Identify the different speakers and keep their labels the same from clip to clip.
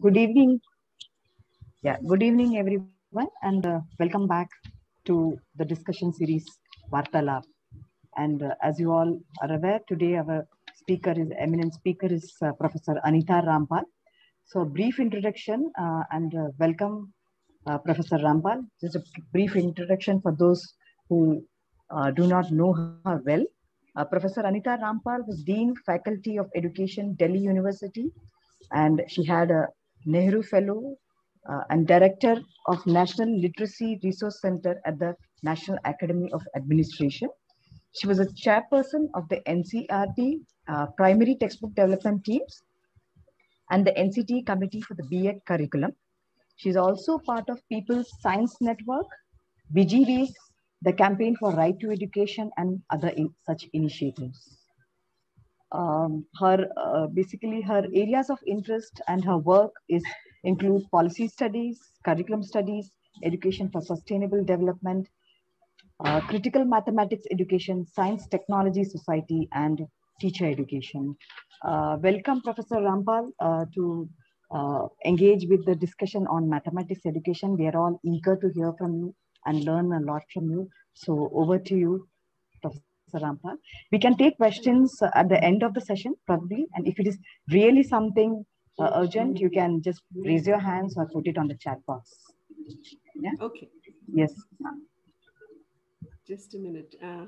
Speaker 1: Good evening. Yeah, good evening, everyone, and uh, welcome back to the discussion series Vartalap. And uh, as you all are aware, today our speaker is eminent speaker is uh, Professor Anita Rampal. So, brief introduction uh, and uh, welcome, uh, Professor Rampal. Just a brief introduction for those who do not know her well. Professor Anita Rampal was Dean Faculty of Education, Delhi University, and she had a Nehru Fellow uh, and Director of National Literacy Resource Center at the National Academy of Administration. She was a chairperson of the NCERT uh, Primary Textbook Development Teams and the NCT Committee for the B.Ed curriculum. She's also part of People's Science Network, BGVs, the Campaign for Right to Education, and other in, such initiatives. Um, her uh, basically her areas of interest and her work is include policy studies, curriculum studies, education for sustainable development, uh, critical mathematics education, science technology society, and teacher education. Uh, welcome, Professor Rampal, uh, to uh, engage with the discussion on mathematics education. We are all eager to hear from you and learn a lot from you. So over to you, Professor Rampal. We can take questions at the end of the session, probably. And if it is really something uh, urgent, you can just raise your hands or put it on the chat box. Yeah.
Speaker 2: Okay.
Speaker 1: Yes.
Speaker 2: Just a minute. Uh,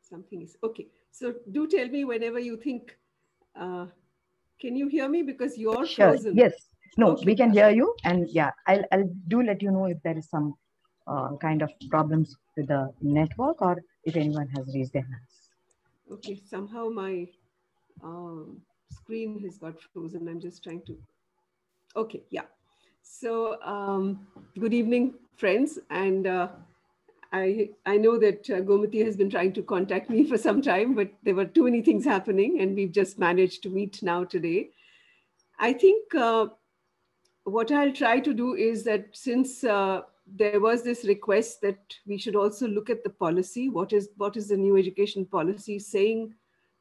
Speaker 2: something is okay. So do tell me whenever you think. Uh, can you hear me because you're
Speaker 1: sure.
Speaker 2: frozen?
Speaker 1: Yes. No,
Speaker 2: Okay.
Speaker 1: we can hear you. And yeah, I'll, I'll do let you know if there is some uh, kind of problems with the network or if anyone has raised their hands.
Speaker 2: Okay. Somehow my um, screen has got frozen. I'm just trying to. Okay. Yeah. So um, good evening, friends, and uh, I I know that uh, Gomati has been trying to contact me for some time, but there were too many things happening, and we've just managed to meet now today. I think uh, what I'll try to do is that since uh, there was this request that we should also look at the policy, what is what is the new education policy saying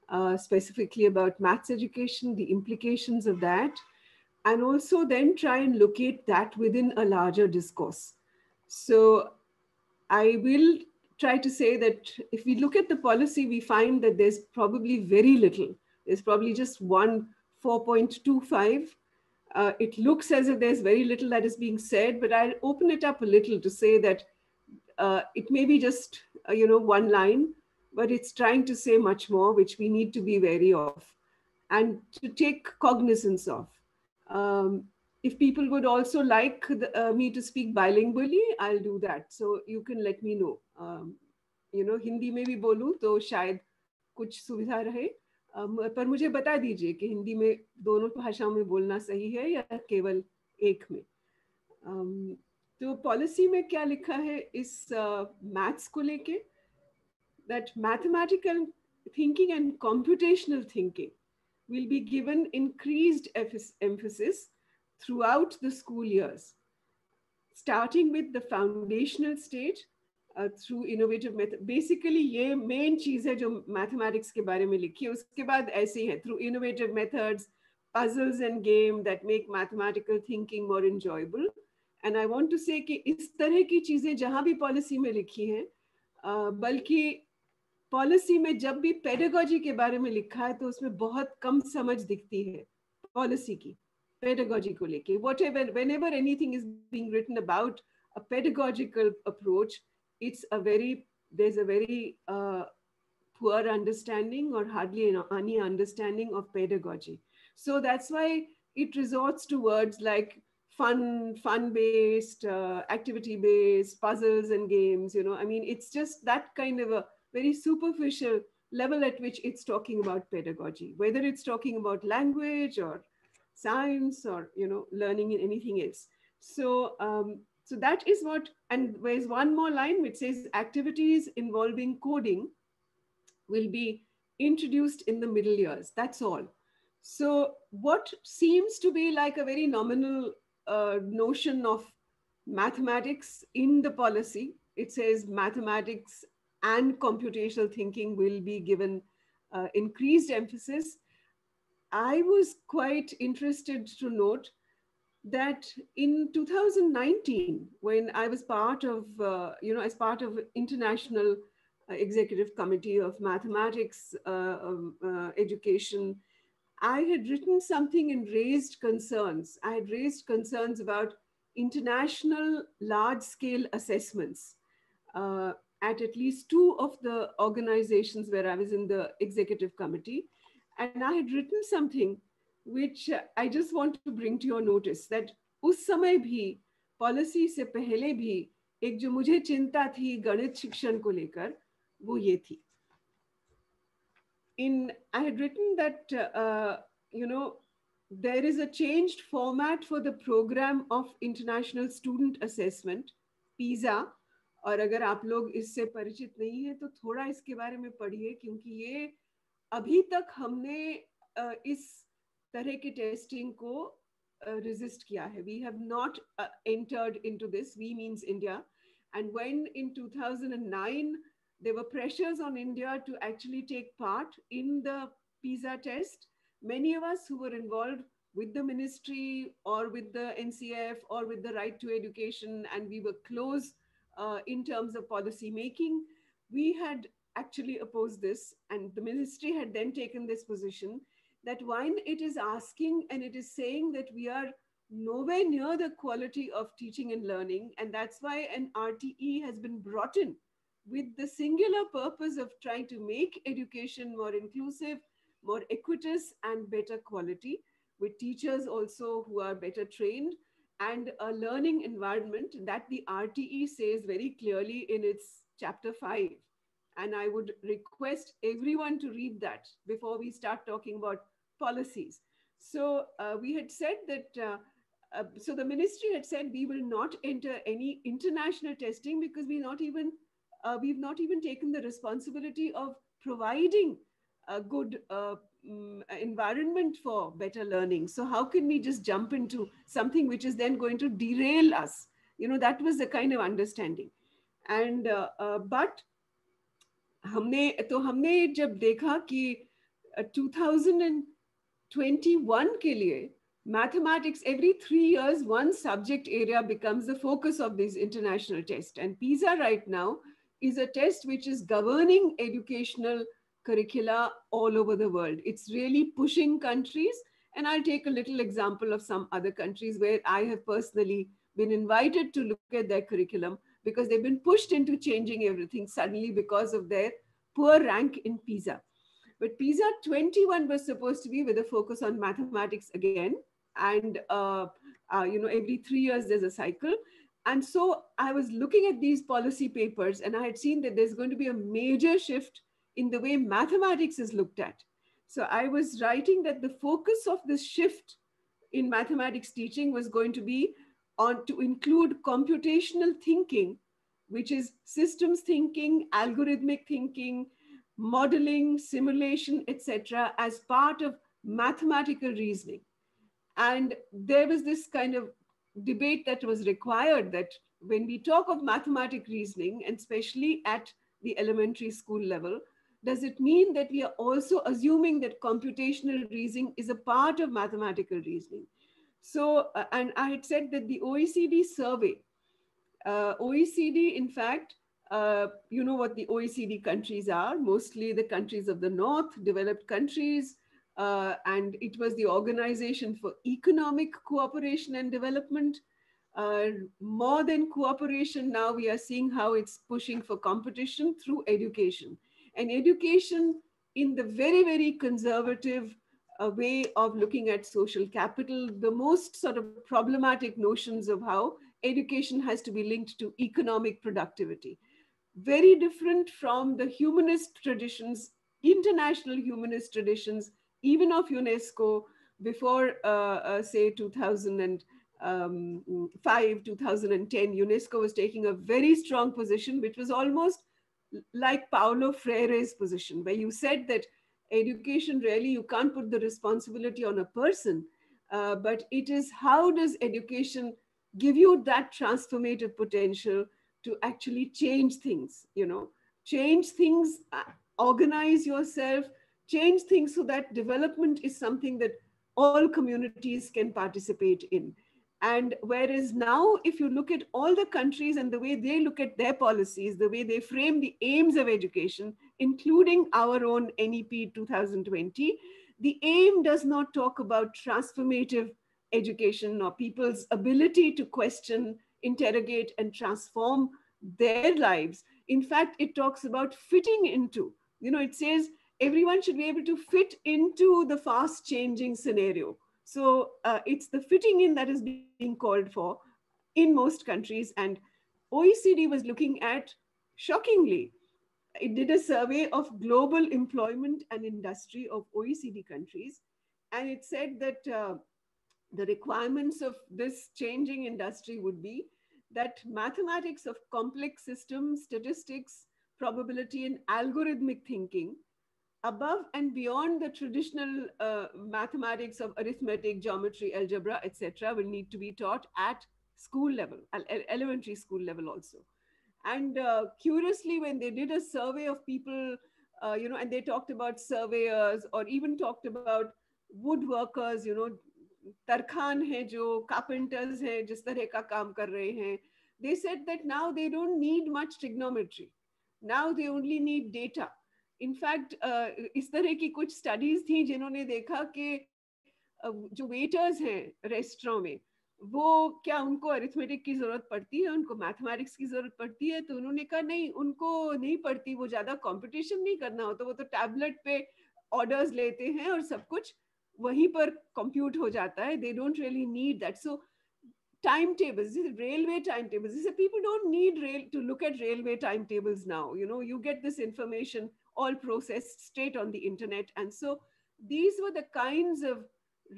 Speaker 2: uh, specifically about maths education, the implications of that, and also then try and locate that within a larger discourse. So I will try to say that if we look at the policy, we find that there's probably very little. There's probably just one 4.25. Uh, it looks as if there's very little that is being said, but I'll open it up a little to say that uh, it may be just, uh, you know, one line, but it's trying to say much more, which we need to be wary of and to take cognizance of. Um, if people would also like the, uh, me to speak bilingually, I'll do that. So you can let me know. Um, you know, Hindi may bhi bolu, to shayad kuch suvidha rahe. पर मुझे बता दीजिए कि हिंदी में दोनों भाषाओं में बोलना सही है या केवल एक में? तो पॉलिसी में क्या लिखा है इस मैथ्स को लेके? That mathematical thinking and computational thinking will be given increase emphasis throughout the school years starting with the foundational stage through innovative method basically ये मेन चीज़ है जो मैथमेटिक्स के बारे में लिखी है। उसके बाद ऐसे ही है through innovative methods puzzles and game that make mathematical thinking more enjoyable and I want to say इस तरह की चीज़ें जहाँ भी पॉलिसी में लिखी है uh, बल्कि पॉलिसी में जब भी पेडोगोजी के बारे में लिखा है तो उसमें बहुत कम समझ दिखती है पॉलिसी की पेडोगोजी को लेकर whatever whenever anything is being written about a pedagogical approach it's a very there's a very uh, poor understanding or hardly any understanding of pedagogy. So that's why it resorts to words like fun fun based uh, activity based puzzles and games you know. I mean it's just that kind of a very superficial level at which it's talking about pedagogy whether it's talking about language or science or you know learning in anything else. So um, so that is what and there's one more line which says activities involving coding will be introduced in the middle years. That's all. So what seems to be like a very nominal uh, notion of mathematics in the policy it says mathematics and computational thinking will be given uh, increased emphasis. I was quite interested to note that in 2019, when I was part of, uh, you know, as part of international uh, executive committee of mathematics uh, uh, education, I had written something and raised concerns. I had raised concerns about international large scale assessments uh, at at least two of the organizations where I was in the executive committee. And I had written something which I just want to bring to your notice that उस समय भी policy से पहले भी एक जो मुझे चिंता थी गणित शिक्षण को लेकर वो ये थी in I had written that uh, you know there is a changed format for the program of international student assessment PISA और अगर आप लोग इससे परिचित नहीं है तो थोड़ा इसके बारे में पढ़िए क्योंकि ये अभी तक हमने uh, इस तरह की टेस्टिंग को रेजिस्ट uh, किया है we have not entered into this we means India and when in 2009 there were pressures on India to actually take part in the PISA test. Many of us who were involved with the ministry or with the NCF or with the right to education, and we were close uh, in terms of policy making, we had actually opposed this. And the ministry had then taken this position that when it is asking and it is saying that we are nowhere near the quality of teaching and learning, and that's why an RTE has been brought in with the singular purpose of trying to make education more inclusive, more equitous, and better quality, with teachers also who are better trained, and a learning environment that the RTE says very clearly in its chapter 5. And I would request everyone to read that before we start talking about policies. So uh, we had said that, uh, uh, so the ministry had said we will not enter any international testing because we're not even uh, we've not even taken the responsibility of providing a good uh, um, environment for better learning. So how can we just jump into something which is then going to derail us? You know, that was the kind of understanding. And uh, uh but हमने तो हमने जब देखा कि 2021 के लिए mathematics every three years one subject area becomes the focus of these international tests and PISA right now is a test which is governing educational curricula all over the world. It's really pushing countries. And I'll take a little example of some other countries where I have personally been invited to look at their curriculum because they've been pushed into changing everything suddenly because of their poor rank in PISA. But PISA 21 was supposed to be with a focus on mathematics again. And, uh, uh, you know, every three years there's a cycle. And so I was looking at these policy papers and I had seen that there's going to be a major shift in the way mathematics is looked at. So I was writing that the focus of this shift in mathematics teaching was going to be on to include computational thinking, which is systems thinking, algorithmic thinking, modeling, simulation, etc., as part of mathematical reasoning. And there was this kind of debate that was required that when we talk of mathematical reasoning, and especially at the elementary school level, does it mean that we are also assuming that computational reasoning is a part of mathematical reasoning? So, uh, and I had said that the OECD survey, uh, OECD, in fact, uh, you know what the OECD countries are, mostly the countries of the North, developed countries, uh, and it was the Organization for Economic Cooperation and Development. Uh, more than cooperation, now we are seeing how it's pushing for competition through education. And education in the very, very conservative uh, way of looking at social capital, the most sort of problematic notions of how education has to be linked to economic productivity. Very different from the humanist traditions, international humanist traditions even of UNESCO before, uh, uh, say, 2005, um, 2010, UNESCO was taking a very strong position, which was almost like Paulo Freire's position, where you said that education really, you can't put the responsibility on a person, uh, but it is how does education give you that transformative potential to actually change things, you know, change things, uh, organize yourself, change things so that development is something that all communities can participate in. And whereas now, if you look at all the countries and the way they look at their policies, the way they frame the aims of education, including our own NEP 2020, the aim does not talk about transformative education or people's ability to question, interrogate, and transform their lives. In fact, it talks about fitting into. You know, it says everyone should be able to fit into the fast changing scenario. So uh, it's the fitting in that is being called for in most countries. And OECD was looking at, shockingly, it did a survey of global employment and industry of OECD countries. And it said that uh, the requirements of this changing industry would be that mathematics of complex systems, statistics, probability, and algorithmic thinking above and beyond the traditional uh, mathematics of arithmetic, geometry, algebra, etc., will need to be taught at school level, elementary school level also. And uh, curiously, when they did a survey of people, uh, you know, and they talked about surveyors or even talked about woodworkers, you know, tarkhan hai जो carpenters hai जिस तरह का काम कर रहे hain they said that now they don't need much trigonometry. Now they only need data. In fact इस तरह की कुछ स्टडीज़ थी जिन्होंने देखा कि uh, जो वेटर्स हैं रेस्टोरों में वो क्या उनको अरिथमेटिक की ज़रूरत पड़ती है उनको मैथमेटिक्स की ज़रूरत पड़ती है? तो उन्होंने कहा नहीं उनको नहीं पड़ती वो ज़्यादा कंपटीशन नहीं करना होता वो तो टैबलेट पे ऑर्डर्स लेते हैं और सब कुछ वहीं पर कंप्यूट हो जाता है they don't really need that so timetables railway timetables people don't need rail to look at railway timetables now you know you get this information all processed straight on the internet. And so these were the kinds of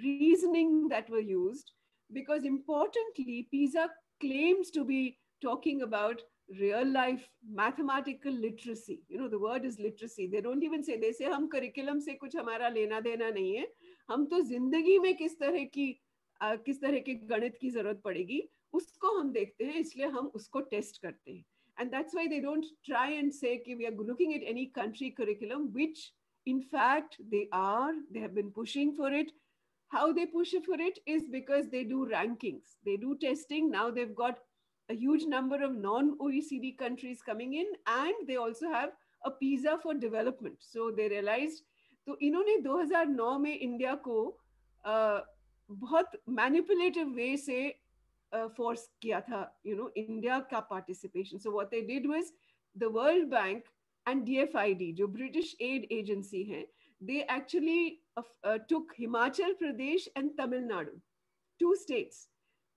Speaker 2: reasoning that were used because importantly, PISA claims to be talking about real life mathematical literacy. You know, the word is literacy. They don't even say, they say हम curriculum से कुछ हमारा लेना देना नहीं है हम तो ज़िंदगी में किस तरह की आ, किस तरह के गणित की ज़रूरत पड़ेगी उसको हम देखते हैं इसलिए हम उसको टेस्ट करते हैं। And that's why they don't try and say कि we are looking at any country curriculum which in fact they are they have been pushing for it how they push for it is because they do rankings they do testing now they've got A huge number of non-OECD countries coming in, and they also have a PISA for development. So they realized तो इन्होंने 2009 में India को बहुत manipulative वे से force किया था you know India का participation so what they did was the world bank and DFID जो ब्रिटिश एड एजेंसी है they actually took Himachal Pradesh and Tamil Nadu two states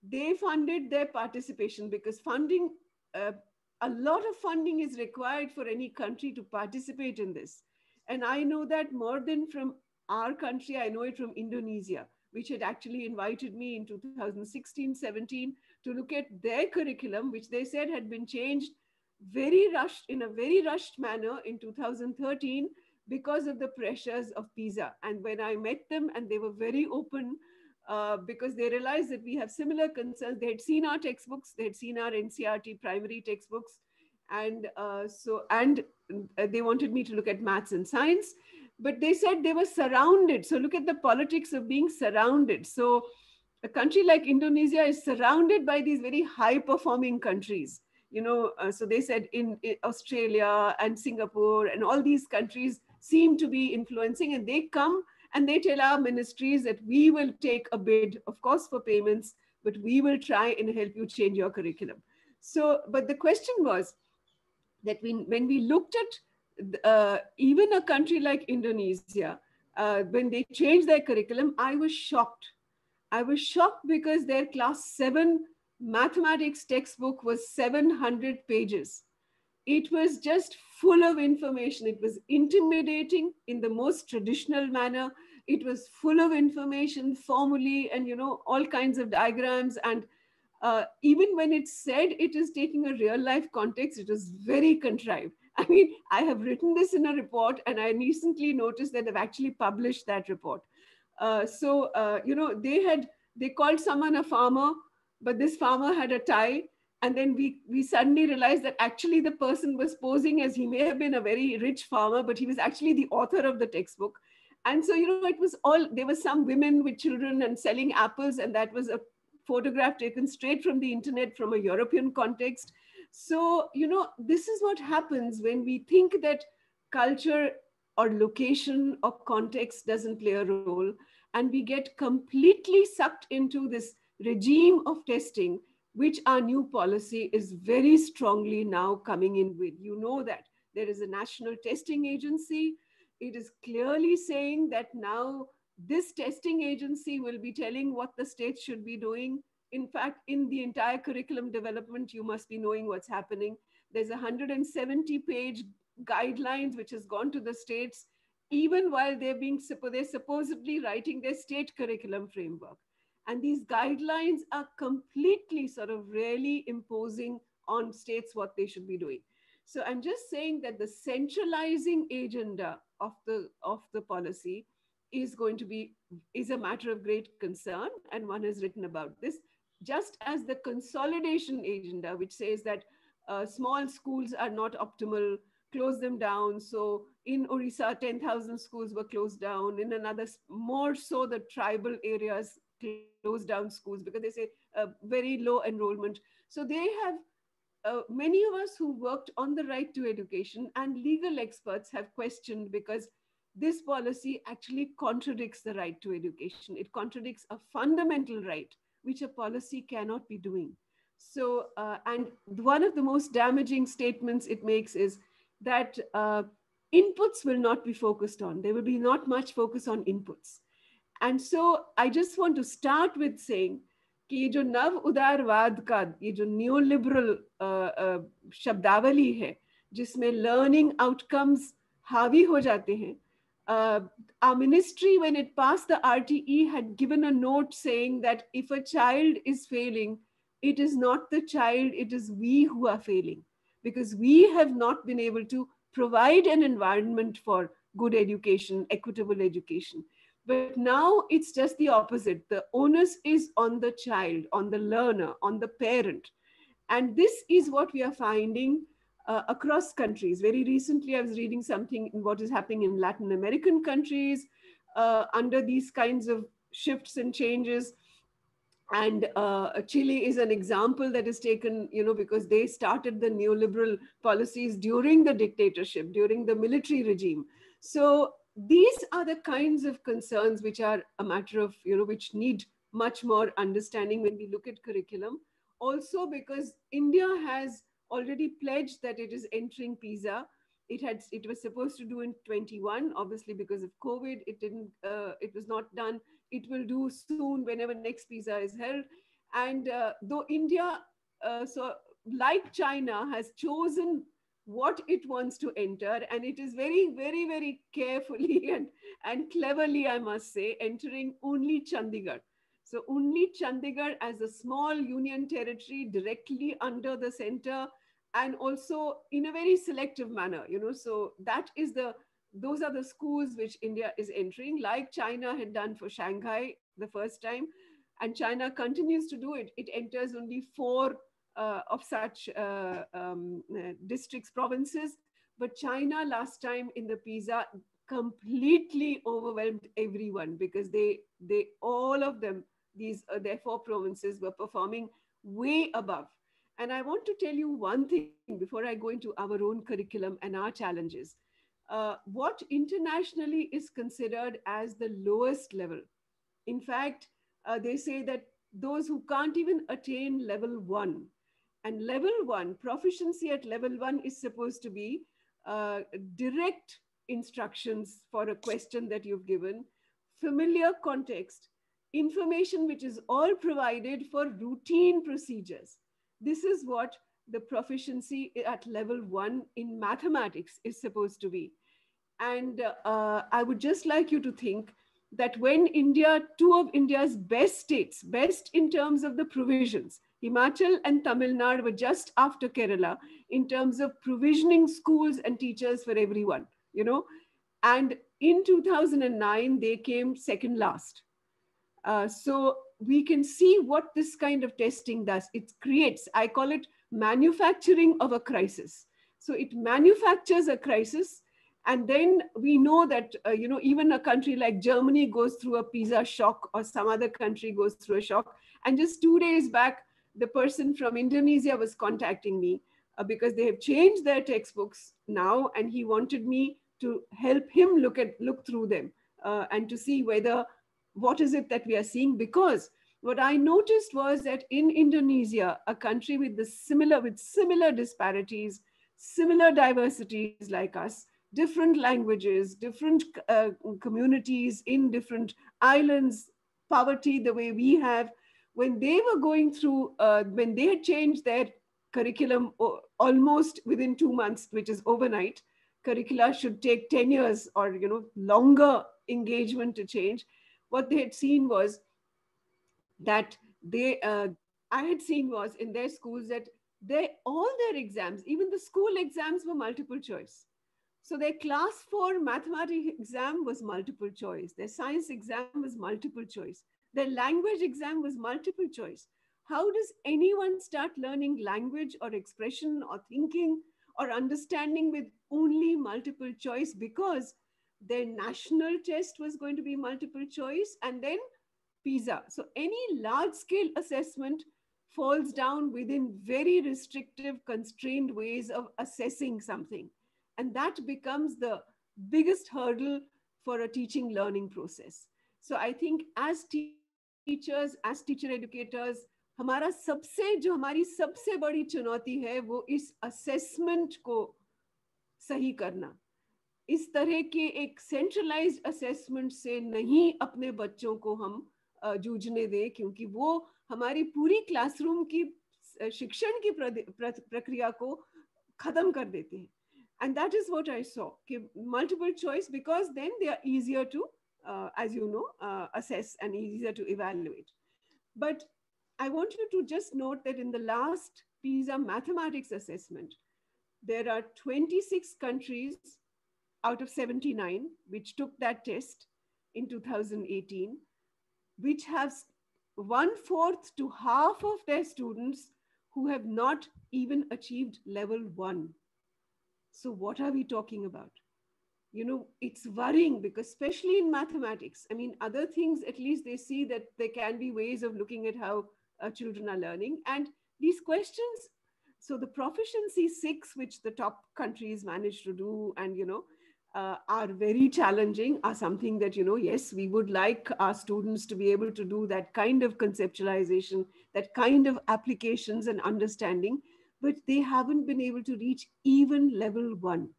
Speaker 2: they funded their participation because funding a lot of funding is required for any country to participate in this And I know that more than from our country, I know it from Indonesia which had actually invited me in 2016 17 to look at their curriculum, which they said had been changed very rushed in a very rushed manner in 2013 because of the pressures of PISA. And when I met them, and they were very open uh, because they realized that we have similar concerns. They had seen our textbooks, they had seen our NCERT primary textbooks, and uh, so and uh, they wanted me to look at maths and science but they said they were surrounded. So look at the politics of being surrounded. So a country like Indonesia is surrounded by these very high performing countries. You know, uh, so they said in, in, Australia and Singapore and all these countries seem to be influencing, and they come and they tell our ministries that we will take a bid, of course, for payments, but we will try and help you change your curriculum. So, but the question was that we, when we looked at uh, even a country like Indonesia, uh, when they changed their curriculum, I was shocked. I was shocked because their class seven mathematics textbook was 700 pages. It was just full of information. It was intimidating in the most traditional manner. It was full of information, formulae, and you know all kinds of diagrams. And uh, even when it said it is taking a real life context, it is very contrived. I mean, I have written this in a report, and I recently noticed that they've actually published that report. Uh, so, uh, you know, they had they called someone a farmer, but this farmer had a tie, and then we we suddenly realized that actually the person was posing as he may have been a very rich farmer, but he was actually the author of the textbook. And so, you know, it was all there were some women with children and selling apples, and that was a photograph taken straight from the internet from a European context. So, you know, this is what happens when we think that culture or location or context doesn't play a role. And we get completely sucked into this regime of testing, which our new policy is very strongly now coming in with. You know that there is a national testing agency. It is clearly saying that now this testing agency will be telling what the states should be doing. In fact, in the entire curriculum development, you must be knowing what's happening. There's a 170 page guidelines which has gone to the states, even while they're being they're supposedly writing their state curriculum framework. And these guidelines are completely sort of really imposing on states what they should be doing. So I'm just saying that the centralizing agenda of the of the policy is going to be is a matter of great concern and one has written about this. Just as the consolidation agenda which says that uh, small schools are not optimal close them down. So in orissa 10000 schools were closed down. In another more so the tribal areas closed down schools because they say uh, very low enrollment. So they have uh, many of us who worked on the right to education and legal experts have questioned because this policy actually contradicts the right to education. It contradicts a fundamental right, which a policy cannot be doing. So, uh, and one of the most damaging statements it makes is that uh, inputs will not be focused on. There will be not much focus on inputs. And so I just want to start with saying कि ये जो नव उदारवाद का ये जो new liberal शब्दावली है जिसमें लर्निंग आउटकम्स हावी हो जाते हैं uh, our ministry, when it passed the RTE, had given a note saying that if a child is failing, it is not the child, it is we who are failing because we have not been able to provide an environment for good education, equitable education. But now it's just the opposite. The onus is on the child, on the learner, on the parent. And this is what we are finding uh, across countries. Very recently, I was reading something in what is happening in Latin American countries uh, under these kinds of shifts and changes. And uh, Chile is an example that is taken, you know, because they started the neoliberal policies during the dictatorship, during the military regime. So these are the kinds of concerns which are a matter of, you know, which need much more understanding when we look at curriculum. Also because India has already pledged that it is entering PISA. It had it was supposed to do in 21. Obviously, because of COVID, it didn't. Uh, it was not done. It will do soon whenever next PISA is held. And uh, though India, uh, so like China, has chosen what it wants to enter, and it is very, very, very carefully and and cleverly, I must say, entering only Chandigarh. So only Chandigarh as a small union territory directly under the center and also in a very selective manner you know. So that is the those are the schools which india is entering. Like china had done for shanghai the first time and china continues to do it. It enters only four uh, of such uh, um, districts provinces. But china last time in the pisa completely overwhelmed everyone because they they all of them these uh, their four provinces were performing way above and I want to tell you one thing before I go into our own curriculum and our challenges. Uh, what internationally is considered as the lowest level. In fact, uh, they say that those who can't even attain level one, and level one, proficiency at level one is supposed to be uh, direct instructions for a question that you've given, familiar context, information which is all provided for routine procedures. This is what the proficiency at level one in mathematics is supposed to be. And uh, I would just like you to think that when India, two of India's best states, best in terms of the provisions, Himachal and Tamil Nadu were just after Kerala in terms of provisioning schools and teachers for everyone, you know. And in 2009, they came second last. Uh, so we can see what this kind of testing does. It creates, I call it manufacturing of a crisis. So it manufactures a crisis and then we know that uh, you know even a country like germany goes through a pisa shock or some other country goes through a shock and just two days back the person from indonesia was contacting me uh, because they have changed their textbooks now and he wanted me to help him look at look through them uh, and to see whether what is it that we are seeing because what i noticed was that in indonesia a country with the similar with similar disparities similar diversities like us different languages, different uh, communities in different islands, poverty the way we have. When they were going through, uh, when they had changed their curriculum almost within two months, which is overnight, curricula should take 10 years or you know longer engagement to change. What they had seen was that they, uh, I had seen was in their schools that they all their exams, even the school exams were multiple choice so their class four mathematics exam was multiple choice. Their science exam was multiple choice. Their language exam was multiple choice. How does anyone start learning language or expression or thinking or understanding with only multiple choice because their national test was going to be multiple choice and then PISA. So any large scale assessment falls down within very restrictive, constrained ways of assessing something. And that becomes the biggest hurdle for a teaching learning process. So I think as teachers, as teacher educators, हमारा सबसे जो हमारी सबसे बड़ी चुनौती है वो इस असेसमेंट को सही करना इस तरह के एक सेंट्रलाइज असेसमेंट से नहीं अपने बच्चों को हम जूझने दें, क्योंकि वो हमारी पूरी क्लासरूम की शिक्षण की प्रक्रिया को खत्म कर देते हैं। And that is what I saw कि multiple choice because then they are easier to as you know assess and easier to evaluate but I want you to just note that in the last PISA mathematics assessment there are twenty six countries out of 79 which took that test in 2018 which have one fourth to half of their students who have not even achieved level one so, what are we talking about? You know, it's worrying because, especially in mathematics, I mean, other things, at least they see that there can be ways of looking at how uh, children are learning. And these questions, so the proficiency six, which the top countries manage to do, and, you know, uh, are very challenging are something that you know yes we would like our students to be able to do that kind of conceptualization that kind of applications and understanding but they haven't been able to reach even level one.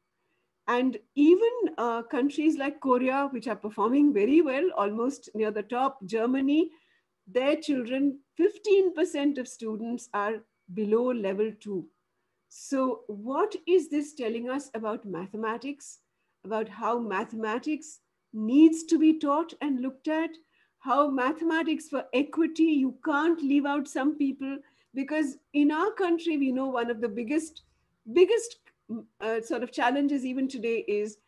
Speaker 2: And even uh, countries like Korea, which are performing very well, almost near the top, Germany, their children, 15% of students are below level two. So, what is this telling us about mathematics? About how mathematics needs to be taught and looked at? How mathematics for equity, you can't leave out some people because in our country we know one of the biggest biggest uh, sort of challenges even today is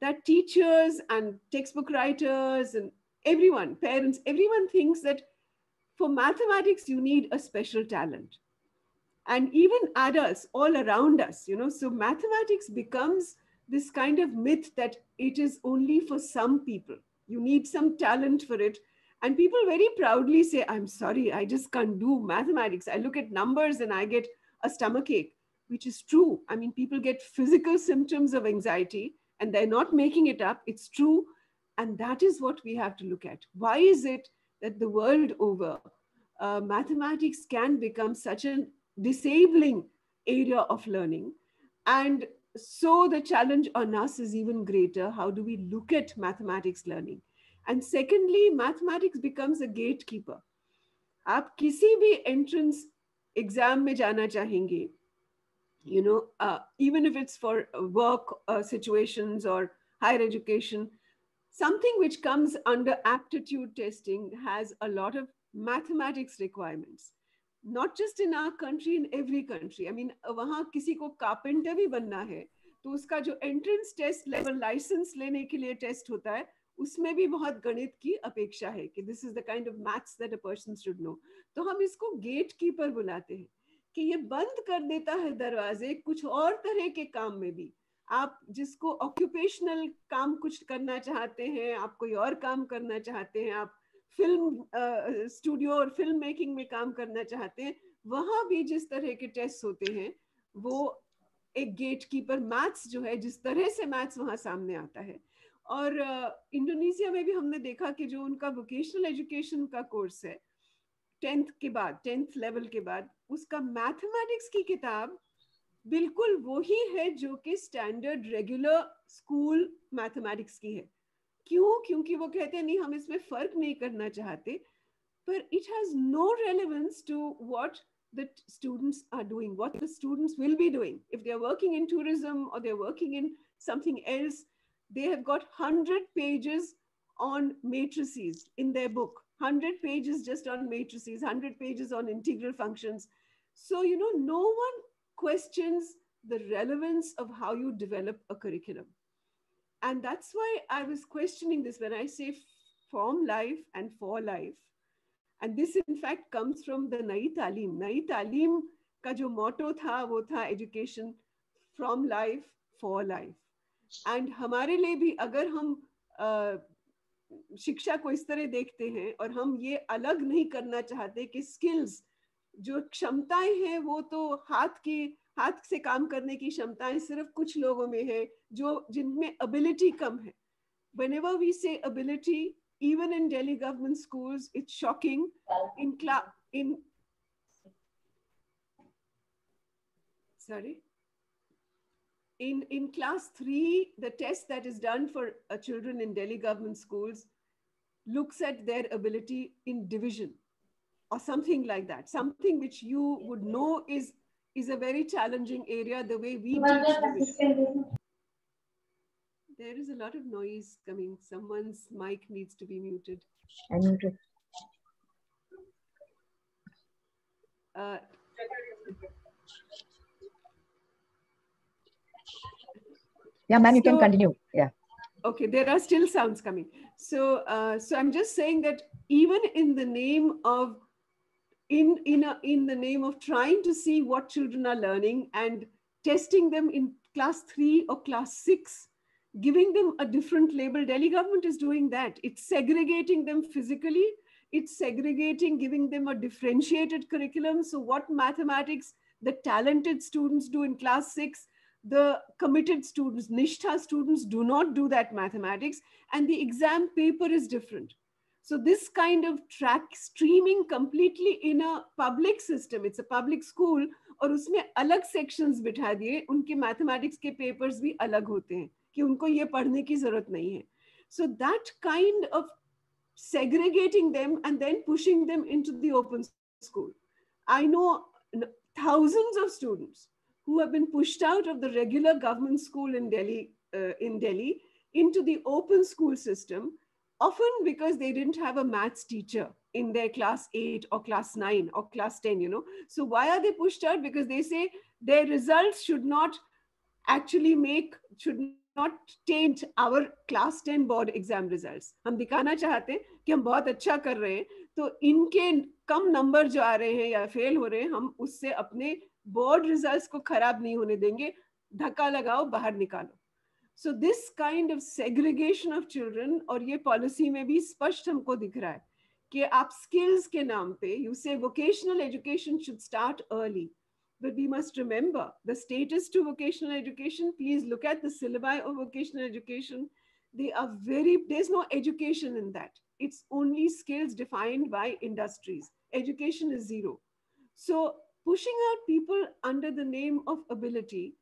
Speaker 2: that teachers and textbook writers and everyone parents everyone thinks that for mathematics you need a special talent and even adults all around us you know so mathematics becomes this kind of myth that it is only for some people you need some talent for it and people very proudly say, I'm sorry, I just can't do mathematics. I look at numbers and I get a stomach ache, which is true. I mean, people get physical symptoms of anxiety and they're not making it up. It's true. And that is what we have to look at. Why is it that the world over, uh, mathematics can become such a disabling area of learning? And so the challenge on us is even greater. How do we look at mathematics learning? And secondly mathematics becomes a gate keeper आप किसी भी entrance exam में जाना चाहेंगे you know uh, even if it's for work uh, situations or higher education something which comes under aptitude testing has a lot of mathematics requirements Not just in our country, in every country. I mean, वहाँ किसी को carpenter भी बनना है तो उसका जो entrance test level licence लेने के लिए टेस्ट होता है, उसमें भी बहुत गणित की अपेक्षा है कि this is the kind of maths that a person should know तो हम इसको गेट कीपर बुलाते हैं कि ये बंद कर देता है दरवाजे कुछ और तरह के काम में भी। आप जिसको ऑक्यूपेशनल काम कुछ करना चाहते हैं, आप कोई और काम करना चाहते हैं, आप फ़िल्म स्टूडियो और फ़िल्म मेकिंग में काम करना चाहते हैं, वहाँ भी जिस तरह के टेस्ट होते हैं, वो एक गेट कीपर मैथ्स जो है, जिस तरह से मैथ्स वहाँ सामने आता है। और इंडोनेशिया में भी हमने देखा कि जो उनका वोकेशनल एजुकेशन का कोर्स है टेंथ के बाद टेंथ लेवल के बाद, उसका मैथमेटिक्स की किताब बिल्कुल वही है जो कि स्टैंडर्ड रेगुलर स्कूल मैथमेटिक्स की है। क्यों क्योंकि वो कहते हैं नहीं हम इसमें फर्क नहीं करना चाहते पर it has no relevance to what the students are doing, what the students will be doing. If they're working in tourism or they're working in something else, they have got 100 pages on matrices in their book, 100 pages just on matrices, 100 pages on integral functions. So, you know, no one questions the relevance of how you develop a curriculum. And that's why I was questioning this when I say from life and for life. And this, in fact, comes from the Nai Talim. Nai Talim ka jo motto tha, wo tha education from life for life. And हमारे लिए भी अगर हम uh, शिक्षा को इस तरह देखते हैं और हम ये अलग नहीं करना चाहते कि स्किल्स जो क्षमताएँ हैं वो तो हाथ की हाथ से काम करने की क्षमताएँ सिर्फ़ कुछ लोगों में है जो जिनमें एबिलिटी कम है whenever we say ability even in delhi government schools it's shocking in class in sorry in in class 3 the test that is done for uh, children in delhi government schools looks at their ability in division or something like that something which you would know is is a very challenging area the way we there is a lot of noise coming someone's mic needs to be muted
Speaker 1: I muted.
Speaker 2: uh,
Speaker 1: Yeah, ma'am, you can continue. Yeah.
Speaker 2: okay there are still sounds coming so uh, so i'm just saying that even in the name of in in a, in the name of trying to see what children are learning and testing them in class 3 or class 6 giving them a different label. Delhi government is doing that. It's segregating them physically. It's segregating giving them a differentiated curriculum. So what mathematics the talented students do in class 6 the committed students, Nishtha students do not do that mathematics. And the exam paper is different. So this kind of track streaming completely in a public system, it's a public school और उसमें अलग sections बिठा दिए उनके mathematics के papers भी अलग होते हैं कि उनको ये पढ़ने की जरूरत नहीं है. So that kind of segregating them and then pushing them into the open school. I know thousands of students who have been pushed out of the regular government school in Delhi, uh, in Delhi into the open school system, often because they didn't have a maths teacher in their class 8 or class 9 or class 10, you know. So why are they pushed out? Because they say their results should not actually make, should not taint our class 10 board exam results. दिखाना चाहते हैं कि हम बहुत अच्छा कर रहे हैं तो इनके कम नंबर जो आ रहे हैं या फेल हो रहे हैं हम उससे अपने बोर्ड रिजल्ट्स को खराब नहीं होने देंगे धक्का लगाओ बाहर निकालो so this kind of segregation of children और ये पॉलिसी में भी स्पष्ट हमको दिख रहा है कि आप स्किल्स के नाम पे you say vocational education should start early but we must remember the status to vocational education please look at the syllabi of vocational education they are very there's no education in that it's only skills defined by industries education is zero so pushing out people under the name of ability,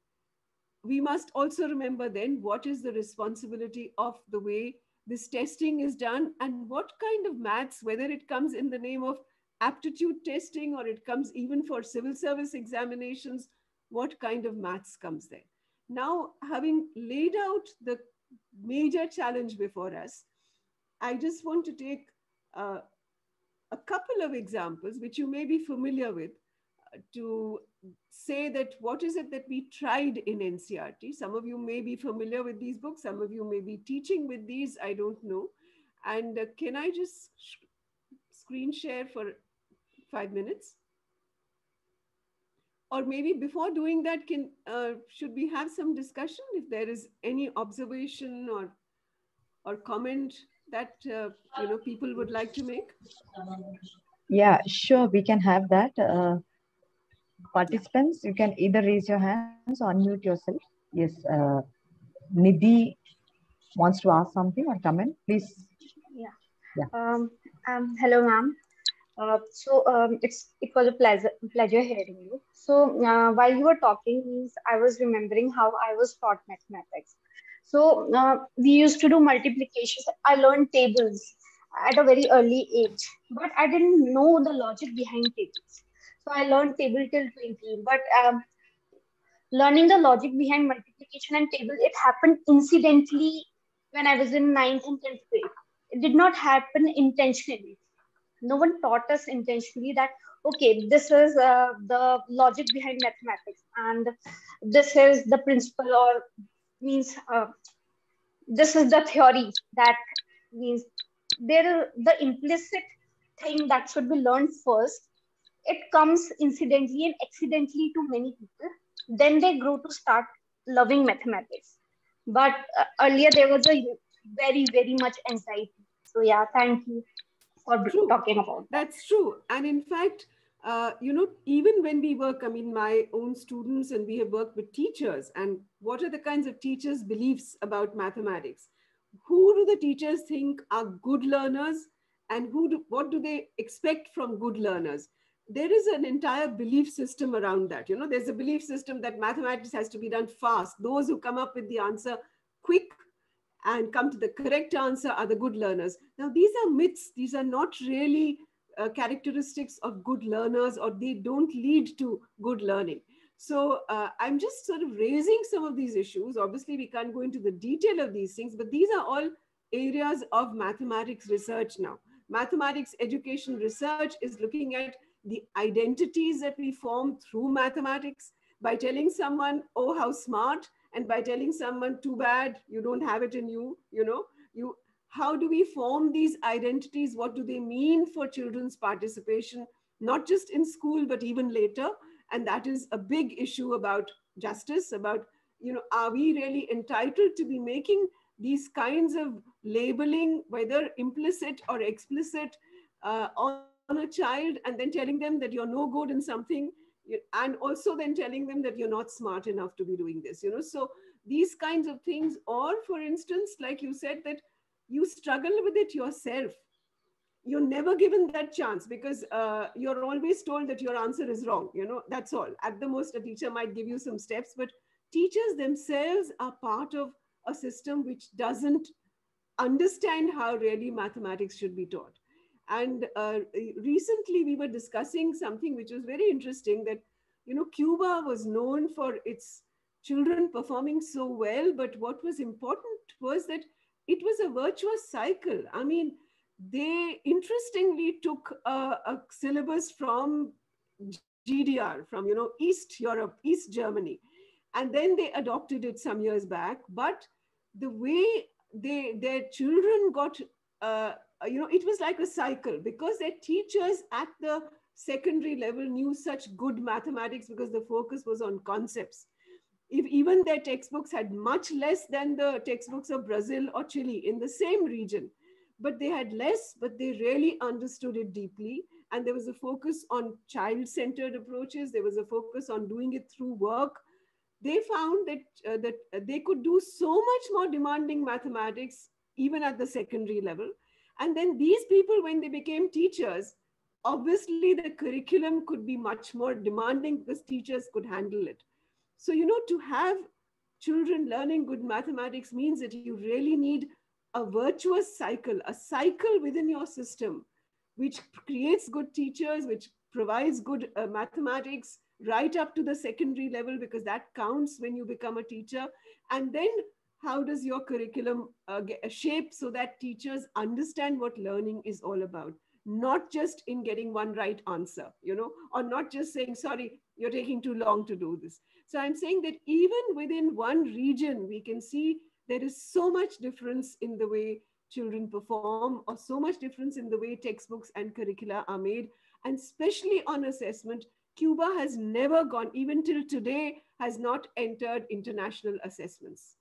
Speaker 2: we must also remember then what is the responsibility of the way this testing is done and what kind of maths, whether it comes in the name of aptitude testing or it comes even for civil service examinations, what kind of maths comes there. Now, having laid out the major challenge before us, I just want to take uh, a couple of examples which you may be familiar with to say that what is it that we tried in NCERT. Some of you may be familiar with these books, some of you may be teaching with these, I don't know. And uh, can I just screen share for five minutes? or maybe before doing that, can uh, should we have some discussion if there is any observation or or comment that uh, you know people would like to make?
Speaker 1: Yeah, sure, we can have that. Participants, you can either raise your hands or unmute yourself. Yes, uh, Nidhi wants to ask something or comment, please.
Speaker 3: Yeah. yeah. Um, um, hello, ma'am. Uh, so um, it's it was a pleasure pleasure hearing you. So uh, while you were talking, I was remembering how I was taught mathematics. So uh, we used to do multiplications. I learned tables at a very early age, but I didn't know the logic behind tables. So I learned table till 20, but um, learning the logic behind multiplication and table, it happened incidentally when I was in ninth and 10th grade. It did not happen intentionally no one taught us intentionally that okay this is uh, the logic behind mathematics and this is the principle or means uh, this is the theory that means there the implicit thing that should be learned first it comes incidentally and accidentally to many people then they grow to start loving mathematics but uh, earlier there was a very very much anxiety so yeah thank you for true. talking about.
Speaker 2: That. That's true. And in fact, uh, you know, even when we work, I mean, my own students and we have worked with teachers, and what are the kinds of teachers' beliefs about mathematics? Who do the teachers think are good learners, and who do, what do they expect from good learners? There is an entire belief system around that. You know, there's a belief system that mathematics has to be done fast. Those who come up with the answer quick and come to the correct answer are the good learners. Now, these are myths. These are not really uh, characteristics of good learners or they don't lead to good learning. So uh, I'm just sort of raising some of these issues. Obviously, we can't go into the detail of these things, but these are all areas of mathematics research now. Mathematics education research is looking at the identities that we form through mathematics by telling someone, oh, how smart, and by telling someone too bad you don't have it in you you know? You how do we form these identities? What do they mean for children's participation? Not just in school but even later. And that is a big issue about justice about you know are we really entitled to be making these kinds of labeling whether implicit or explicit uh, on a child and then telling them that you're no good in something and also then telling them that you're not smart enough to be doing this you know. So these kinds of things or for instance like you said that you struggle with it yourself. You're never given that chance because uh, you're always told that your answer is wrong you know that's all. At the most a teacher might give you some steps but teachers themselves are part of a system which doesn't understand how really mathematics should be taught and uh, recently we were discussing something which was very interesting that, you know, Cuba was known for its children performing so well. But what was important was that it was a virtuous cycle. I mean, they interestingly took a, a syllabus from GDR, from, you know, East Europe, East Germany. And then they adopted it some years back. But the way they their children got uh, you know, it was like a cycle because their teachers at the secondary level knew such good mathematics because the focus was on concepts. If even their textbooks had much less than the textbooks of Brazil or Chile in the same region, but they had less, but they really understood it deeply. And there was a focus on child centered approaches, there was a focus on doing it through work. They found that, uh, that they could do so much more demanding mathematics even at the secondary level and then these people, when they became teachers, obviously the curriculum could be much more demanding because teachers could handle it. So, you know, to have children learning good mathematics means that you really need a virtuous cycle, a cycle within your system, which creates good teachers, which provides good uh, mathematics right up to the secondary level, because that counts when you become a teacher. And then how does your curriculum uh, get, uh, shape so that teachers understand what learning is all about? Not just in getting one right answer you know or not just saying sorry you're taking too long to do this. So i'm saying that even within one region we can see there is so much difference in the way children perform or so much difference in the way textbooks and curricula are made. And especially on assessment Cuba has never gone, even till today, has not entered international assessments.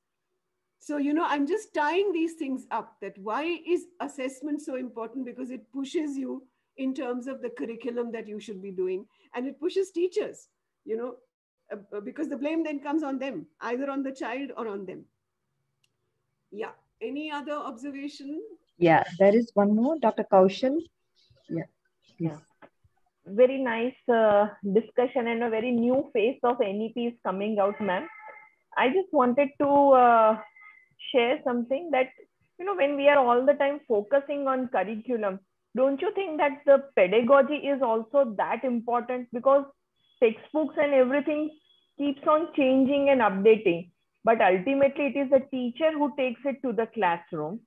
Speaker 2: So, you know, I'm just tying these things up that why is assessment so important? Because it pushes you in terms of the curriculum that you should be doing and it pushes teachers, you know, uh, because the blame then comes on them, either on the child or on them. Yeah. Any other observation?
Speaker 1: Yeah, there is one more, Dr. Kaushal. Yeah.
Speaker 4: Yeah very nice uh, discussion and a very new face of NEP is coming out, ma'am. I just wanted to uh, share something that, you know, when we are all the time focusing on curriculum, don't you think that the pedagogy is also that important? Because textbooks and everything keeps on changing and updating but ultimately it is the teacher who takes it to the classroom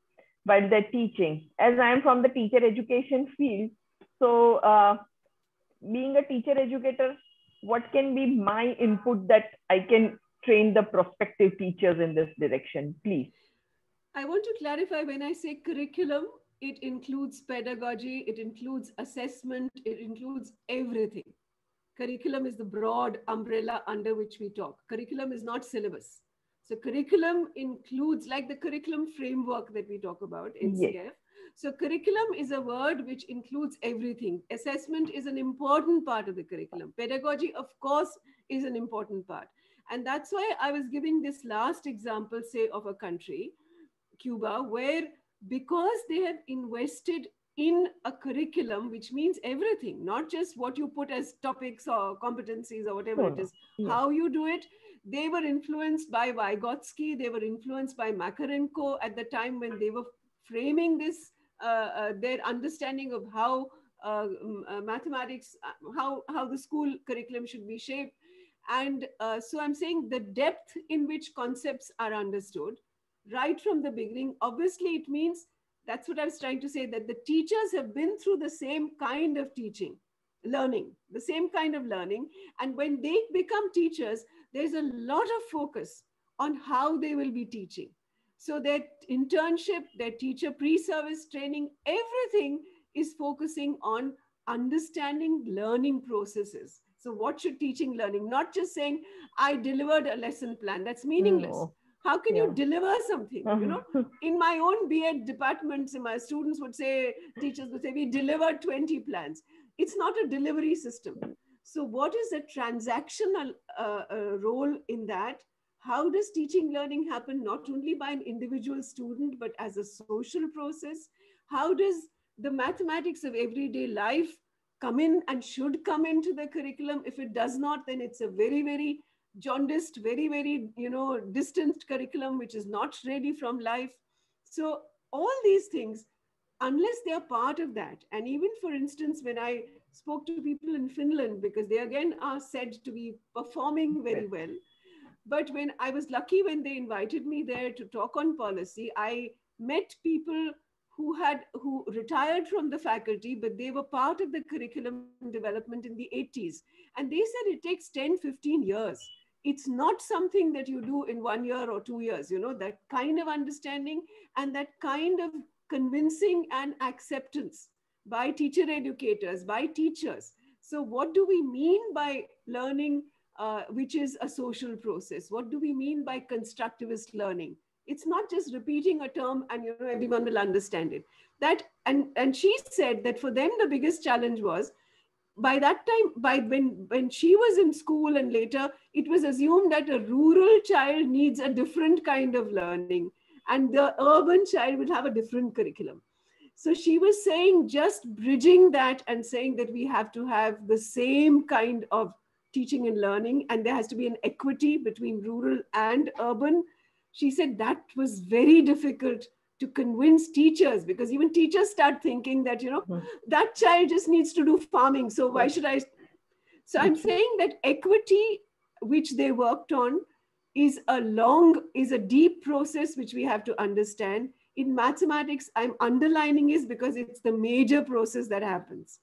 Speaker 4: while they're teaching. As i am from the teacher education field so uh, being a teacher educator, what can be my input that I can train the prospective teachers in this direction, please?
Speaker 2: I want to clarify when I say curriculum, it includes pedagogy, it includes assessment, it includes everything. Curriculum is the broad umbrella under which we talk. Curriculum is not syllabus. So curriculum includes like the curriculum framework that we talk about, NCF. Yes. So curriculum is a word which includes everything. Assessment is an important part of the curriculum. Pedagogy, of course, is an important part. And that's why I was giving this last example, say, of a country, Cuba, where because they have invested in a curriculum, which means everything, not just what you put as topics or competencies or whatever it is, yeah. how you do it. They were influenced by Vygotsky, they were influenced by Makarenko at the time when they were framing this uh, uh, their understanding of how uh, mathematics, how, how the school curriculum should be shaped. And uh, so I'm saying the depth in which concepts are understood right from the beginning, obviously it means that's what I was trying to say that the teachers have been through the same kind of teaching, learning, the same kind of learning. And when they become teachers, there's a lot of focus on how they will be teaching. So their internship, their teacher pre-service training, everything is focusing on understanding learning processes. So what should teaching learning? Not just saying, I delivered a lesson plan. That's meaningless. No. How can yeah. you deliver something? You know, in my own BEd departments, my students would say, teachers would say, we delivered 20 plans. It's not a delivery system. So what is the transactional uh, uh, role in that? how does teaching learning happen not only by an individual student but as a social process how does the mathematics of everyday life come in and should come into the curriculum. If it does not then it's a very very jaundiced very very you know distant curriculum which is not ready from life. So all these things unless they are part of that and even for instance when i spoke to people in finland because they again are said to be performing very well but when I was lucky when they invited me there to talk on policy, I met people who had who retired from the faculty, but they were part of the curriculum development in the 80s. And they said it takes 10, 15 years. It's not something that you do in one year or two years, you know, that kind of understanding and that kind of convincing and acceptance by teacher educators, by teachers. So what do we mean by learning uh, which is a social process. What do we mean by constructivist learning? It's not just repeating a term and you know everyone will understand it. That and and she said that for them the biggest challenge was by that time by when when she was in school and later it was assumed that a rural child needs a different kind of learning and the urban child will have a different curriculum so she was saying just bridging that and saying that we have to have the same kind of teaching and learning, and there has to be an equity between rural and urban. She said that was very difficult to convince teachers because even teachers start thinking that, you know, mm-hmm. that child just needs to do farming. So why should I? So I'm saying that equity, which they worked on, is a long, is a deep process which we have to understand. In mathematics, I'm underlining is because it's the major process that happens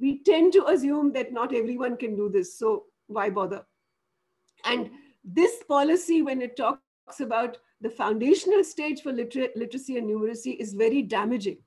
Speaker 2: we tend to assume that not everyone can do this. So why bother? And this policy, when it talks about the foundational stage for liter literacy and numeracy, is very damaging.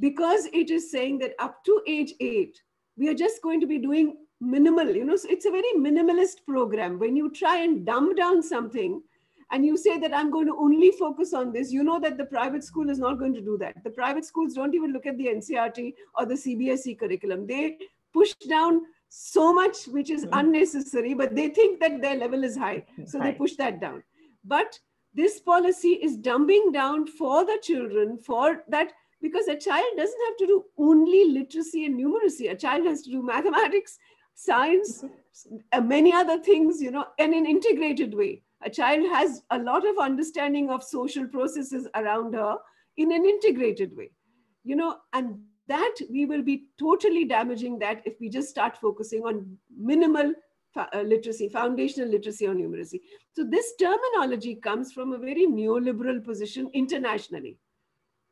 Speaker 2: Because it is saying that up to age eight, we are just going to be doing minimal you know so it's a very minimalist program. When you try and dumb down something and you say that i'm going to only focus on this you know that the private school is not going to do that. The private schools don't even look at the NCERT or the cbse curriculum. They push down so much which is mm-hmm. unnecessary but they think that their level is high. So they push that down but this policy is dumbing down for the children for that because a child doesn't have to do only literacy and numeracy. A child has to do mathematics science uh, many other things you know in an integrated way. A child has a lot of understanding of social processes around her in an integrated way you know and that we will be totally damaging that if we just start focusing on minimal Uh, literacy, foundational literacy or numeracy. So this terminology comes from a very neoliberal position internationally.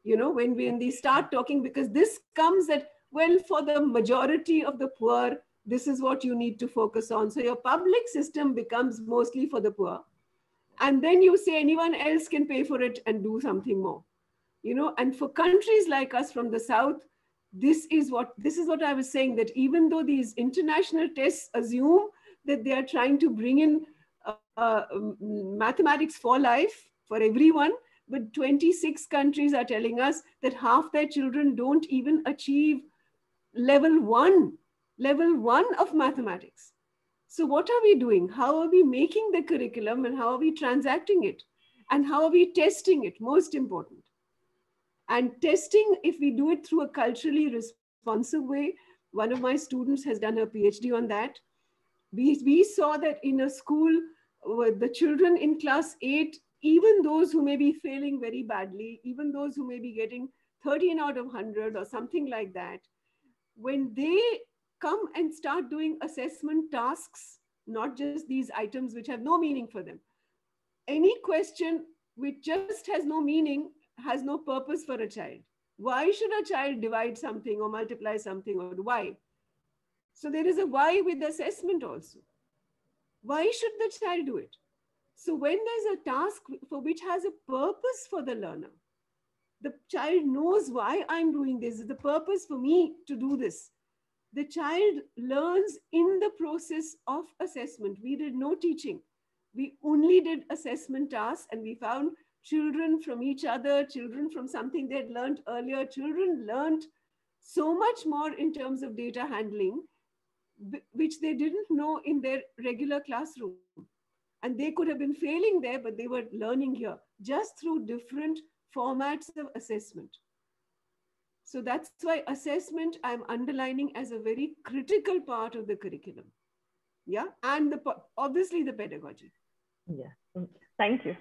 Speaker 2: You know, when we, when we start talking, because this comes that, well, for the majority of the poor, this is what you need to focus on. So your public system becomes mostly for the poor. And then you say anyone else can pay for it and do something more. You know, and for countries like us from the South, this is what this is what I was saying that even though these international tests assume that they are trying to bring in uh, uh, mathematics for life for everyone, but 26 countries are telling us that half their children don't even achieve level one, level one of mathematics. So what are we doing? How are we making the curriculum and how are we transacting it? And how are we testing it? Most important. And testing, if we do it through a culturally responsive way, one of my students has done her PhD on that we, we saw that in a school with the children in class 8 even those who may be failing very badly even those who may be getting 13 out of 100 or something like that when they come and start doing assessment tasks not just these items which have no meaning for them any question which just has no meaning has no purpose for a child. Why should a child divide something or multiply something or why so there is a why with assessment also. Why should the child do it? So when there's a task for which has a purpose for the learner, the child knows why I'm doing this, the purpose for me to do this. The child learns in the process of assessment. We did no teaching. We only did assessment tasks and we found children from each other, children from something they had learned earlier. Children learned so much more in terms of data handling which they didn't know in their regular classroom. And they could have been failing there, but they were learning here just through different formats of assessment. So that's why assessment I'm underlining as a very critical part of the curriculum. Yeah, and the obviously the pedagogy.
Speaker 4: Yeah, thank you.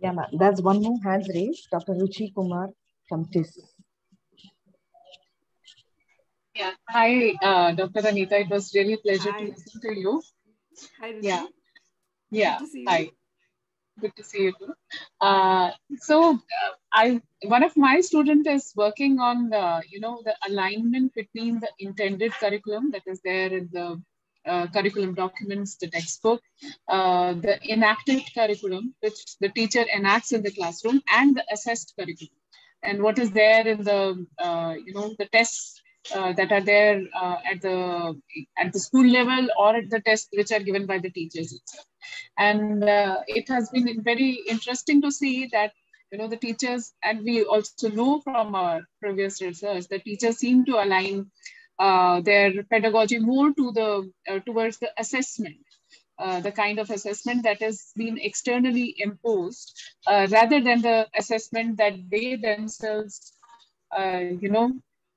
Speaker 1: Yeah, ma'am. There's one more hands raised, Dr. Ruchi Kumar from TISS.
Speaker 5: Yeah. Hi, uh, Dr. Anita. It was really a pleasure Hi. to listen to you.
Speaker 2: Hi, Rishi.
Speaker 5: Yeah. Yeah.
Speaker 2: Good to see
Speaker 5: Hi.
Speaker 2: You.
Speaker 5: Good to see you too. Uh, so, uh, I one of my students is working on the you know the alignment between the intended curriculum that is there in the uh, curriculum documents, the textbook, uh, the enacted curriculum, which the teacher enacts in the classroom, and the assessed curriculum, and what is there in the uh, you know the tests uh, that are there uh, at the at the school level or at the test which are given by the teachers. And uh, it has been very interesting to see that you know the teachers and we also know from our previous research that teachers seem to align uh, their pedagogy more to the uh, towards the assessment. Uh, the kind of assessment that has been externally imposed rather than the assessment that they themselves you know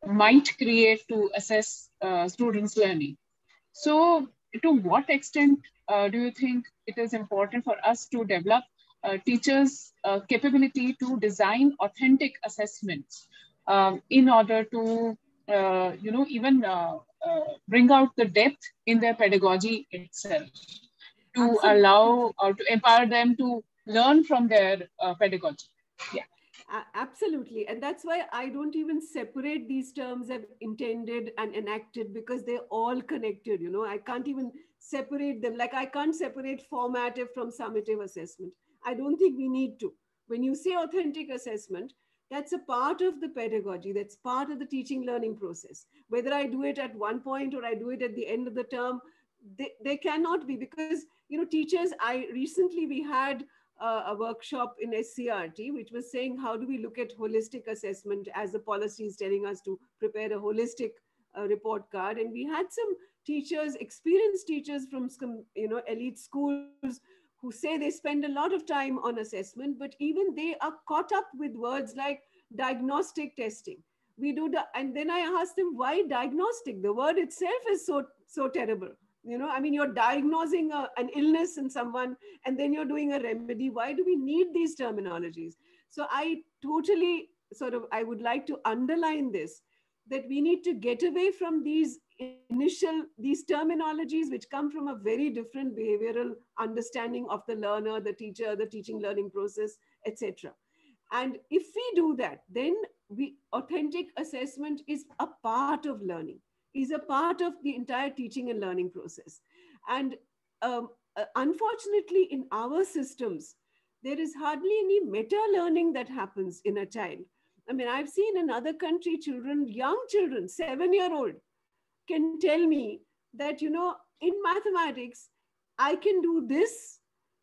Speaker 5: might create to assess uh, students' learning. So to what extent uh, do you think it is important for us to develop uh, teachers' uh, capability to design authentic assessments um, in order to, uh, you know, even uh, bring out the depth in their pedagogy itself to Absolutely. allow or to empower them to learn from their pedagogy? Yeah
Speaker 2: absolutely. And that's why i don't even separate these terms of intended and enacted because they're all connected you know. I can't even separate them. Like i can't separate formative from summative assessment. I don't think we need to. When you say authentic assessment that's a part of the pedagogy. That's part of the teaching learning process. Whether i do it at one point or i do it at the end of the term they, they cannot be because you know teachers i recently we had uh, a workshop in SCERT which was saying how do we look at holistic assessment as the policy is telling us to prepare a holistic uh, report card and we had some teachers experienced teachers from some you know elite schools who say they spend a lot of time on assessment, but even they are caught up with words like diagnostic testing. We do the, and then I ask them why diagnostic. The word itself is so so terrible. You know, I mean, you're diagnosing a, an illness in someone, and then you're doing a remedy. Why do we need these terminologies? So I totally sort of I would like to underline this that we need to get away from these initial these terminologies which come from a very different behavioral understanding of the learner the teacher the teaching learning process etc and if we do that then we authentic assessment is a part of learning is a part of the entire teaching and learning process and um, uh, unfortunately in our systems there is hardly any meta learning that happens in a child i mean i've seen in other country children young children 7 year old can tell me that, you know, in mathematics, I can do this,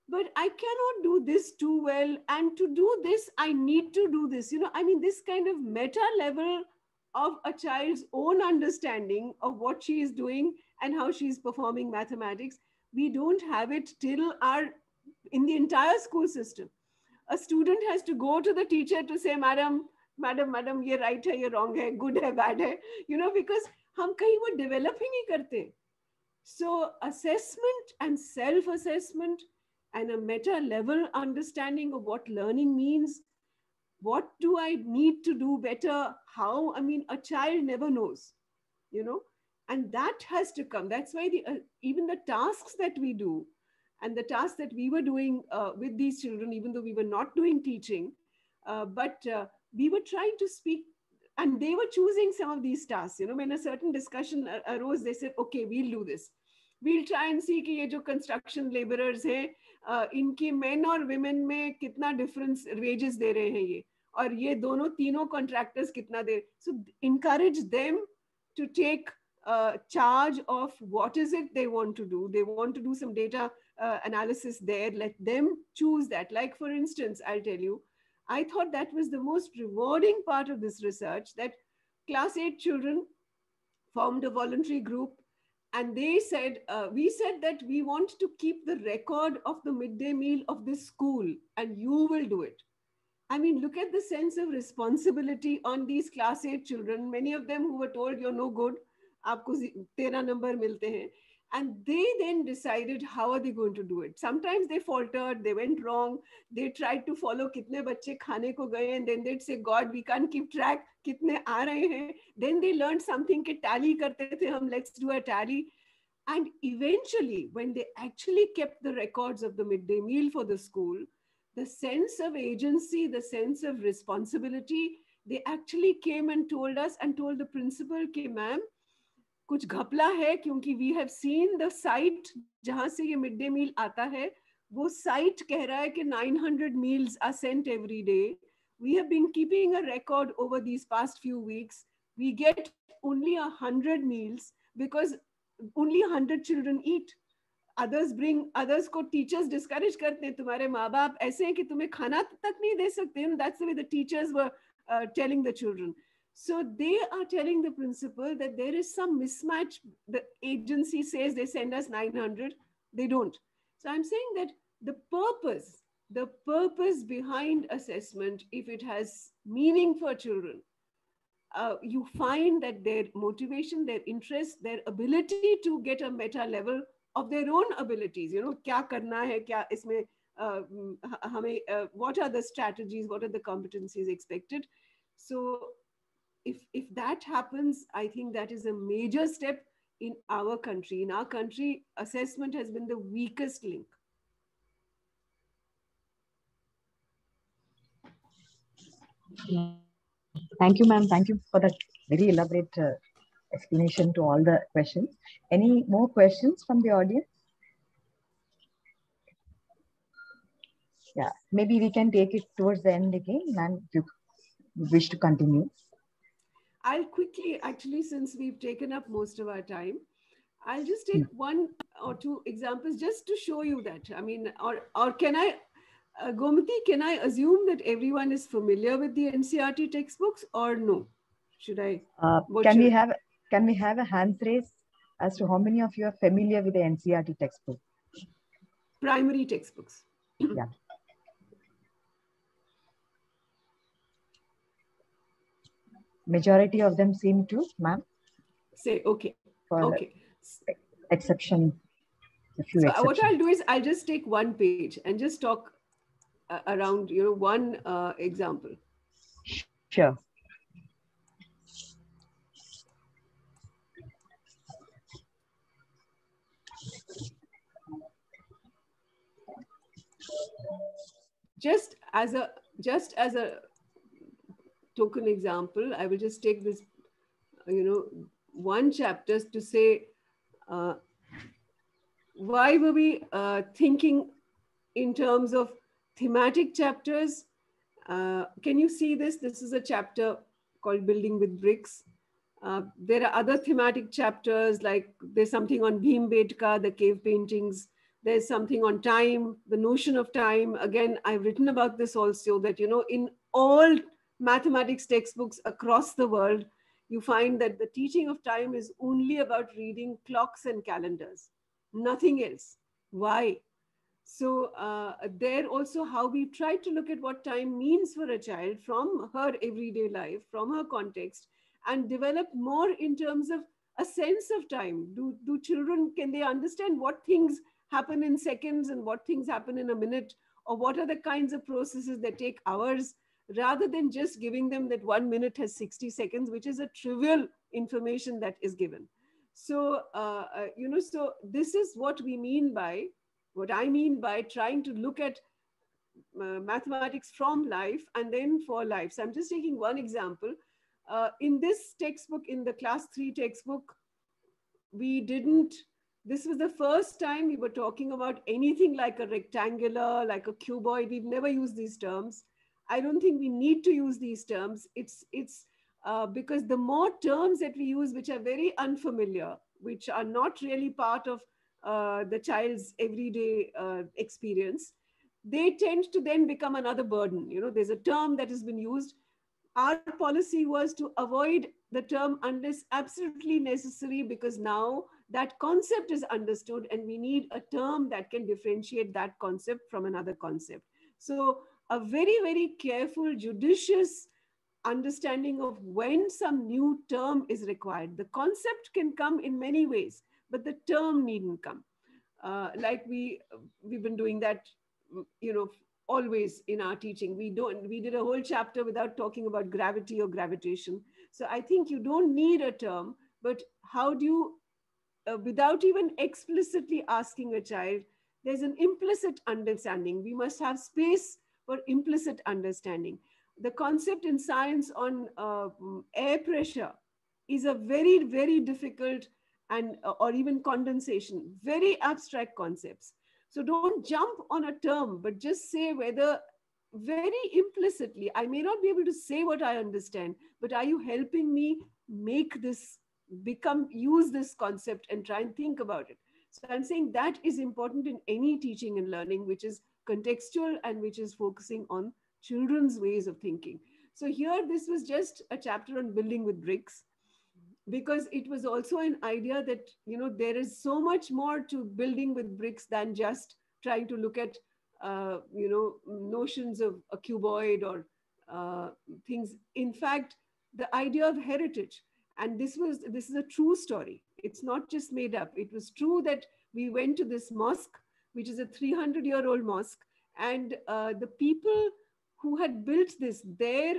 Speaker 2: but I cannot do this too well. And to do this, I need to do this. You know, I mean, this kind of meta level of a child's own understanding of what she is doing and how she's performing mathematics. We don't have it till our in the entire school system. A student has to go to the teacher to say, Madam, Madam, Madam, ye right hai, ye wrong hai, good hai, bad hai. You know, because hum kahin wo developing hi karte. So assessment and self-assessment and a meta level understanding of what learning means what do i need to do better how i mean a child never knows you know and that has to come that's why the uh, even the tasks that we do and the tasks that we were doing uh, with these children even though we were not doing teaching uh, but uh, we were trying to speak and they were choosing some of these tasks you know when a certain discussion arose they said okay we'll do this we'll try and see कि ये जो construction laborers हैं uh, इनकी men और women में कितना difference wages दे रहे हैं ये और ये दोनों तीनों contractors कितना दे so encourage them to take uh, charge of what is it they want to do they want to do some data uh, analysis there let them choose that like for instance i'll tell you I thought that was the most rewarding part of this research that class eight children formed a voluntary group and they said, uh, we said that we want to keep the record of the midday meal of this school and you will do it. I mean, look at the sense of responsibility on these class 8 children, many of them who were told you're no good, aapko 13 number milte hain. And they then decided how are they going to do it. Sometimes they faltered, they went wrong, they tried to follow kitne bache khane ko gaye and then they'd say, God, we can't keep track, kitne aa rahe hain. Then they learned something ke tally karte the hum, let's do a tally. And eventually, when they actually kept the records of the midday meal for the school, the sense of agency the sense of responsibility they actually came and told us and told the principal ke ma'am कुछ घपला है क्योंकि we have seen the site जहां से ये mid day meal आता है वो साइट कह रहा है कि 900 meals are Saint every day we have been keeping a record over these past few weeks we get only a 100 meals because only 100 children eat others bring others को teachers discourage करते हैं तुम्हारे माँ बाप ऐसे हैं कि तुम्हें खाना तक नहीं दे सकते that's the way the teachers were telling the children so they are telling the principal that there is some mismatch. The agency says they send us 900, they don't. So I'm saying that the purpose, the purpose behind assessment, if it has meaning for children, uh, you find that their motivation, their interest, their ability to get a meta level of their own abilities, you know, kya karna hai, kya isme, uh, hame, uh, what are the strategies, what are the competencies expected. So if if that happens i think that is a major step in our country. In our country assessment has been the weakest link.
Speaker 1: Thank you ma'am. Thank you for that very elaborate uh, explanation to all the questions any more questions from the audience yeah maybe we can take it towards the end again ma'am wish to continue?
Speaker 2: I'll quickly, actually, since we've taken up most of our time, I'll just take hmm. one or two examples just to show you that. I mean, or, or can I, uh, Gomati, can I assume that everyone is familiar with the NCERT textbooks or no? Should I?
Speaker 1: Uh, can we have can we have a hands raise as to how many of you are familiar with the NCERT textbook?
Speaker 2: Primary textbooks.
Speaker 1: yeah. Majority of them seem to, ma'am.
Speaker 2: Say okay. Okay.
Speaker 1: Exception.
Speaker 2: A few so what I'll do is I'll just take one page and just talk uh, around you know one uh, example.
Speaker 1: Sure.
Speaker 2: Just as a just as a token example i will just take this you know one chapter to say uh, why were we uh, thinking in terms of thematic chapters? Uh, can you see this? This is a chapter called building with bricks. Uh, there are other thematic chapters like there's something on Bhimbetka, the cave paintings, there's something on time, the notion of time. Again, I've written about this also that, you know, in all mathematics textbooks across the world, you find that the teaching of time is only about reading clocks and calendars, nothing else. Why? So uh, there also how we try to look at what time means for a child from her everyday life, from her context, and develop more in terms of a sense of time. Do, do children, can they understand what things happen in seconds and what things happen in a minute or what are the kinds of processes that take hours rather than just giving them that one minute has 60 seconds which is a trivial information that is given. So uh, uh, you know so this is what we mean by what i mean by trying to look at uh, mathematics from life and then for life. So i'm just taking one example. Uh, in this textbook in the class 3 textbook we didn't this was the first time we were talking about anything like a rectangular, like a cuboid. We've never used these terms. I don't think we need to use these terms. It's, it's uh, because the more terms that we use, which are very unfamiliar, which are not really part of uh, the child's everyday uh, experience, they tend to then become another burden. You know, there's a term that has been used. Our policy was to avoid the term unless absolutely necessary because now that concept is understood and we need a term that can differentiate that concept from another concept. So a very, very careful, judicious understanding of when some new term is required. The concept can come in many ways, but the term needn't come. Uh, like we, we've been doing that, you know, always in our teaching. We don't, we did a whole chapter without talking about gravity or gravitation. So I think you don't need a term, but how do you uh, without even explicitly asking a child, there's an implicit understanding. We must have space for implicit understanding. The concept in science on uh, air pressure is a very, very difficult and uh, or even condensation, very abstract concepts. So don't jump on a term, but just say whether very implicitly, I may not be able to say what I understand, but are you helping me make this become use this concept and try and think about it. So i'm saying that is important in any teaching and learning which is contextual and which is focusing on children's ways of thinking. So here this was just a chapter on building with bricks because it was also an idea that you know there is so much more to building with bricks than just trying to look at uh, you know notions of a cuboid or uh, things. In fact the idea of heritage and this was this is a true story. It's not just made up. It was true that we went to this mosque which is a 300 year old mosque. And uh, the people who had built this their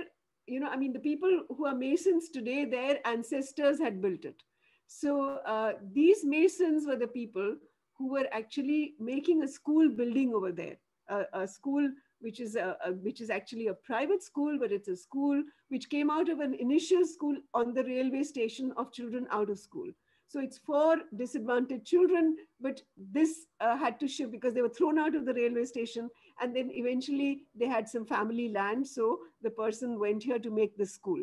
Speaker 2: you know i mean the people who are masons today their ancestors had built it. So uh, these masons were the people who were actually making a school building over there a, a school which is a, a, which is actually a private school, but it's a school which came out of an initial school on the railway station of children out of school. So it's for disadvantaged children, but this uh, had to shift because they were thrown out of the railway station and then eventually they had some family land so the person went here to make the school.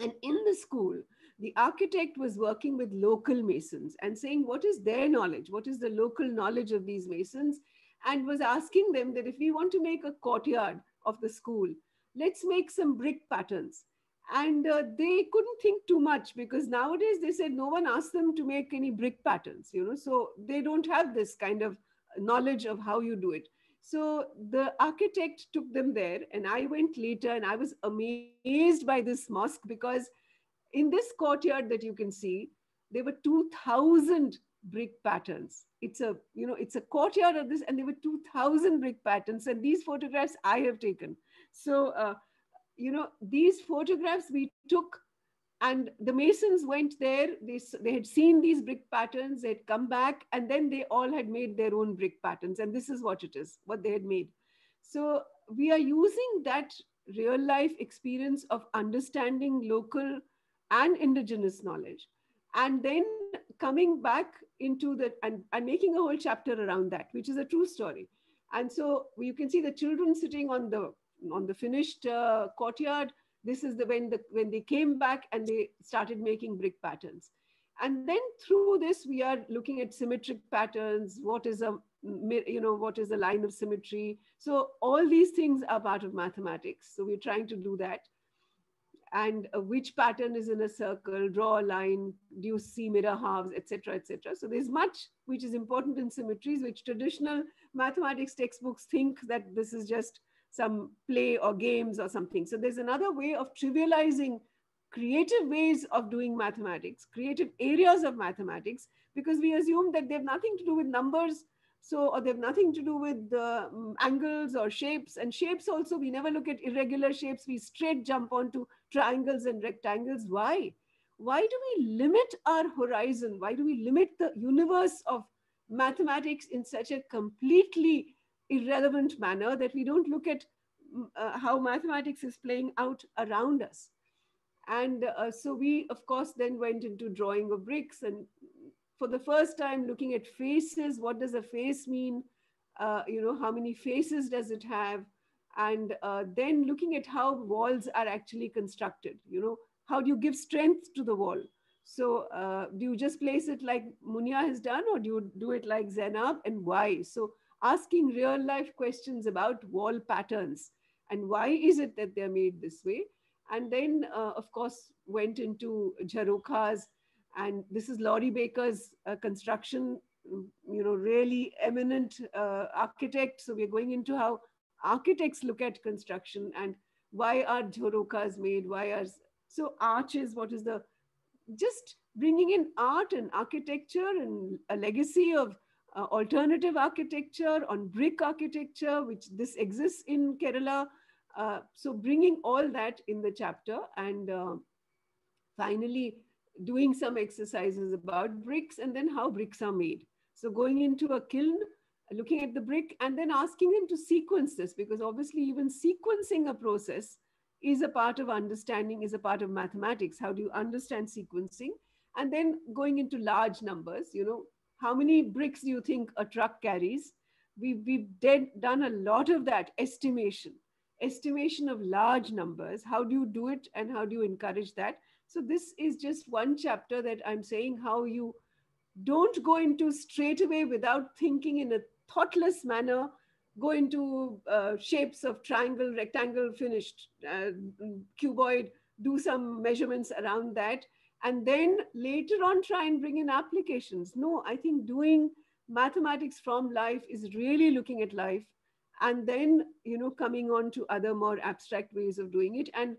Speaker 2: And in the school the architect was working with local masons and saying what is their knowledge? What is the local knowledge of these masons and was asking them that if we want to make a courtyard of the school let's make some brick patterns. And uh, they couldn't think too much because nowadays they said no one asked them to make any brick patterns you know so they don't have this kind of knowledge of how you do it. So the architect took them there and i went later and i was amazed by this mosque because in this courtyard that you can see there were 2000 brick patterns. It's a you know it's a courtyard of this and there were 2000 brick patterns and these photographs i have taken. So uh, you know, these photographs we took and the masons went there. They, they had seen these brick patterns they'd come back and then they all had made their own brick patterns and this is what it is what they had made. So we are using that real life experience of understanding local and indigenous knowledge and then coming back into the and, and making a whole chapter around that which is a true story and so you can see the children sitting on the on the finished uh, courtyard. This is the when the when they came back and they started making brick patterns. And then through this, we are looking at symmetric patterns. What is a you know what is a line of symmetry? So all these things are part of mathematics. So we're trying to do that. And uh, which pattern is in a circle? Draw a line. Do you see mirror halves, etc., etc. So there's much which is important in symmetries, which traditional mathematics textbooks think that this is just some play or games or something. So there's another way of trivializing creative ways of doing mathematics, creative areas of mathematics, because we assume that they have nothing to do with numbers. So, or they have nothing to do with um, angles or shapes. And shapes also, we never look at irregular shapes. We straight jump onto triangles and rectangles. Why? Why do we limit our horizon? Why do we limit the universe of mathematics in such a completely irrelevant manner that we don't look at mm, uh, how mathematics is playing out around us. And uh, so we, of course, then went into drawing of bricks and for the first time looking at faces, what does a face mean? Uh, you know, how many faces does it have? And uh, then looking at how walls are actually constructed, you know, how do you give strength to the wall? So uh, do you just place it like Munia has done or do you do it like Zainab and why? So asking real life questions about wall patterns and why is it that they're made this way and then uh, of course went into jharokhas and this is laurie baker's uh, construction you know really eminent uh, architect so we're going into how architects look at construction and why are jharokhas made why are so arches what is the just bringing in art and architecture and a legacy of uh, alternative architecture, on brick architecture, which this exists in Kerala. Uh, so bringing all that in the chapter and uh, finally doing some exercises about bricks and then how bricks are made. So going into a kiln, looking at the brick and then asking them to sequence this because obviously even sequencing a process is a part of understanding, is a part of mathematics. How do you understand sequencing? And then going into large numbers, you know, how many bricks do you think a truck carries? We, we've did, done a lot of that estimation, estimation of large numbers. How do you do it and how do you encourage that? So this is just one chapter that I'm saying how you don't go into straight away without thinking in a thoughtless manner, go into uh, shapes of triangle, rectangle, finished, uh, cuboid, do some measurements around that and then later on try and bring in applications. No, I think doing mathematics from life is really looking at life and then, you know, coming on to other more abstract ways of doing it. And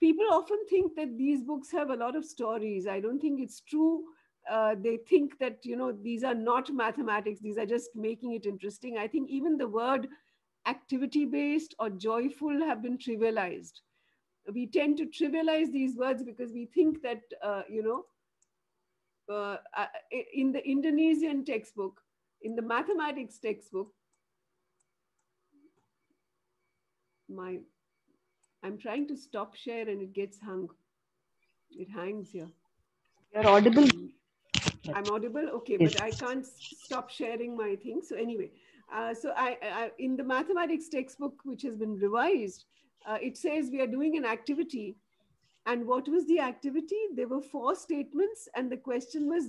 Speaker 2: people often think that these books have a lot of stories. I don't think it's true. Uh, they think that, you know, these are not mathematics. These are just making it interesting. I think even the word activity-based or joyful have been trivialized we tend to trivialize these words because we think that, uh, you know, uh, uh in the Indonesian textbook, in the mathematics textbook, my, I'm trying to stop share and it gets hung. It hangs here.
Speaker 1: You're audible.
Speaker 2: I'm audible? Okay, yes. but I can't stop sharing my thing. So anyway, Uh, so I, I, in the mathematics textbook, which has been revised, uh, it says we are doing an activity. And what was the activity? There were four statements, and the question was,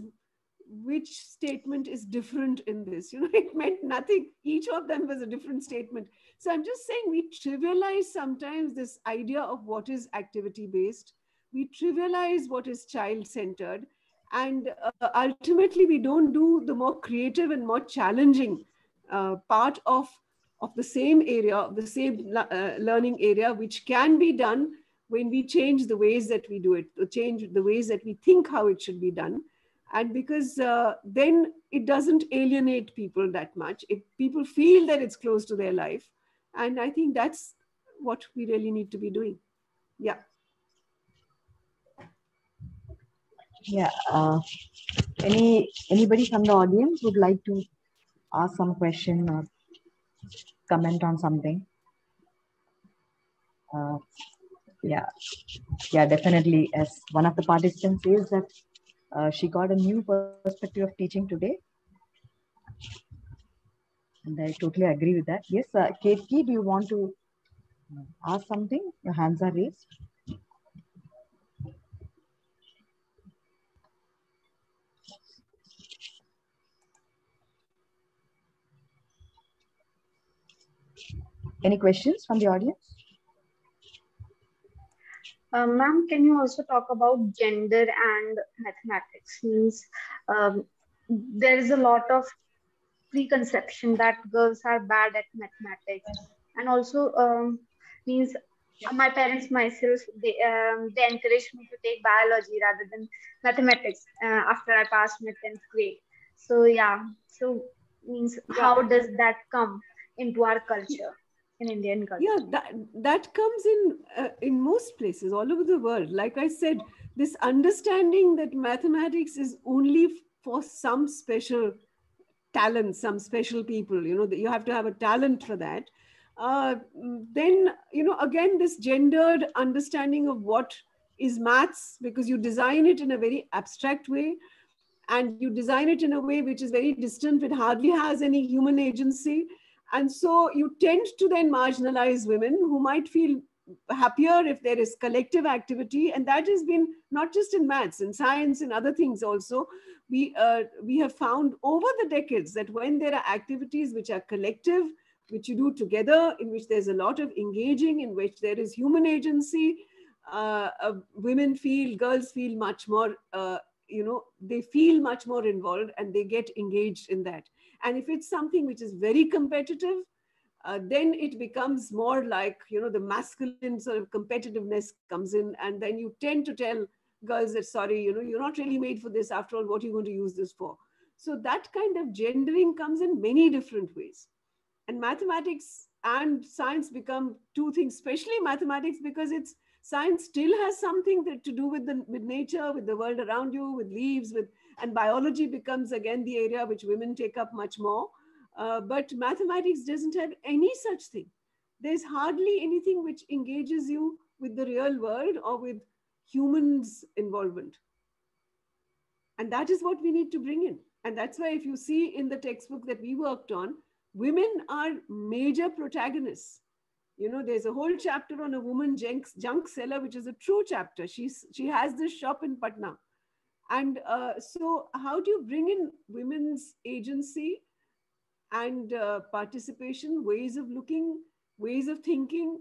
Speaker 2: which statement is different in this? You know, it meant nothing. Each of them was a different statement. So I'm just saying we trivialize sometimes this idea of what is activity based. We trivialize what is child centered. And uh, ultimately, we don't do the more creative and more challenging uh, part of, of the same area, the same uh, learning area, which can be done when we change the ways that we do it, or change the ways that we think how it should be done. And because uh, then it doesn't alienate people that much. It, people feel that it's close to their life. And I think that's what we really need to be doing. Yeah.
Speaker 1: Yeah. Uh, any anybody from the audience would like to ask some question or comment on something? Uh, yeah, yeah, definitely. As one of the participants says that uh, she got a new perspective of teaching today. And I totally agree with that. Yes, uh, Ketki, do you want to ask something? Your hands are raised. Any questions from the audience?
Speaker 3: Uh, Ma'am, can you also talk about gender and mathematics? Means um, there is a lot of preconception that girls are bad at mathematics, and also um, means my parents myself they um, they encouraged me to take biology rather than mathematics uh, after I passed my tenth grade. So yeah, so means yeah. how does that come into our culture? In Indian culture.
Speaker 2: Yeah, that, that comes in uh, in most places all over the world. Like I said, this understanding that mathematics is only for some special talent, some special people. You know, that you have to have a talent for that. Uh, then you know, again, this gendered understanding of what is maths because you design it in a very abstract way and you design it in a way which is very distant, it hardly has any human agency and so you tend to then marginalize women who might feel happier if there is collective activity. And that has been not just in maths, in science, and other things also. We, uh, we have found over the decades that when there are activities which are collective, which you do together, in which there's a lot of engaging, in which there is human agency, uh, uh, women feel, girls feel much more, uh, you know, they feel much more involved and they get engaged in that. And if it's something which is very competitive, uh, then it becomes more like, you know, the masculine sort of competitiveness comes in. And then you tend to tell girls that, sorry, you know, you're not really made for this. After all, what are you going to use this for? So that kind of gendering comes in many different ways. And mathematics and science become two things, especially mathematics, because it's science still has something that, to do with the with nature, with the world around you, with leaves, with and biology becomes again the area which women take up much more. Uh, but mathematics doesn't have any such thing. There's hardly anything which engages you with the real world or with humans' involvement. And that is what we need to bring in. And that's why if you see in the textbook that we worked on, women are major protagonists. You know, there's a whole chapter on a woman junk, junk seller, which is a true chapter. She's, she has this shop in Patna and uh, so, how do you bring in women's agency and uh, participation, ways of looking, ways of thinking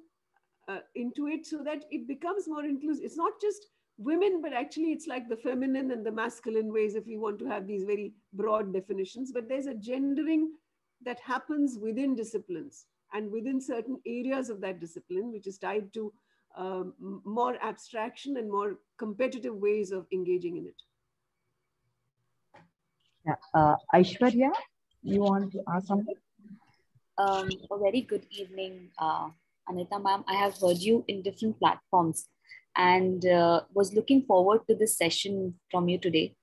Speaker 2: uh, into it so that it becomes more inclusive? It's not just women, but actually, it's like the feminine and the masculine ways if we want to have these very broad definitions. But there's a gendering that happens within disciplines and within certain areas of that discipline, which is tied to um, more abstraction and more competitive ways of engaging in it.
Speaker 1: Yeah. Uh, Aishwarya, you want to ask something?
Speaker 6: Um, a very good evening, uh, Anita ma'am. I have heard you in different platforms and uh, was looking forward to this session from you today.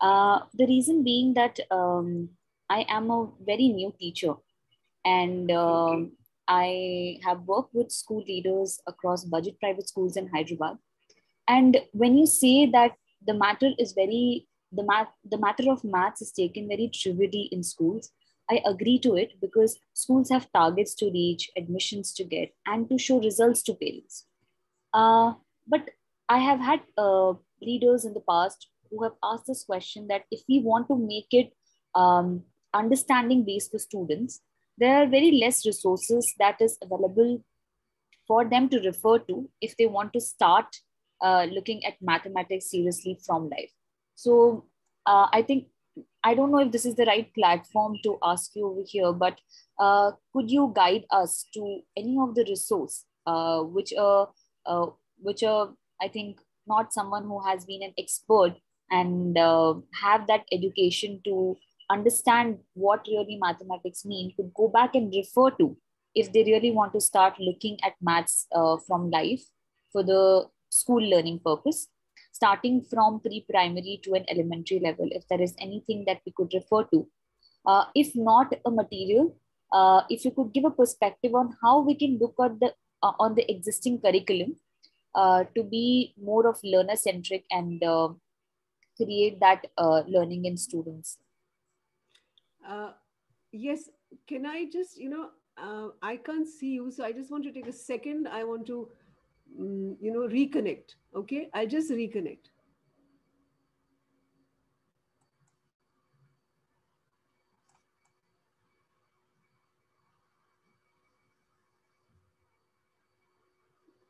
Speaker 6: Uh, the reason being that um, I am a very new teacher and um, I have worked with school leaders across budget private schools in Hyderabad. And when you say that the matter is very the math the matter of maths is taken very trivially in schools I agree to it because schools have targets to reach, admissions to get, and to show results to parents. Uh, but I have had uh, leaders in the past who have asked this question that if we want to make it um, understanding based for students, there are very less resources that is available for them to refer to if they want to start uh, looking at mathematics seriously from life. So uh, I think I don't know if this is the right platform to ask you over here, but uh, could you guide us to any of the resource uh, which uh, uh, which uh, I think not someone who has been an expert and uh, have that education to understand what really mathematics mean could go back and refer to if they really want to start looking at maths uh, from life for the school learning purpose starting from pre-primary to an elementary level if there is anything that we could refer to. Uh, if not a material uh, if you could give a perspective on how we can look at the uh, on the existing curriculum uh, to be more of learner centric and uh, create that uh, learning in students.
Speaker 2: Yes can i just you know i can't see you so i just want to take a second. I want to you know reconnect okay i'll just reconnect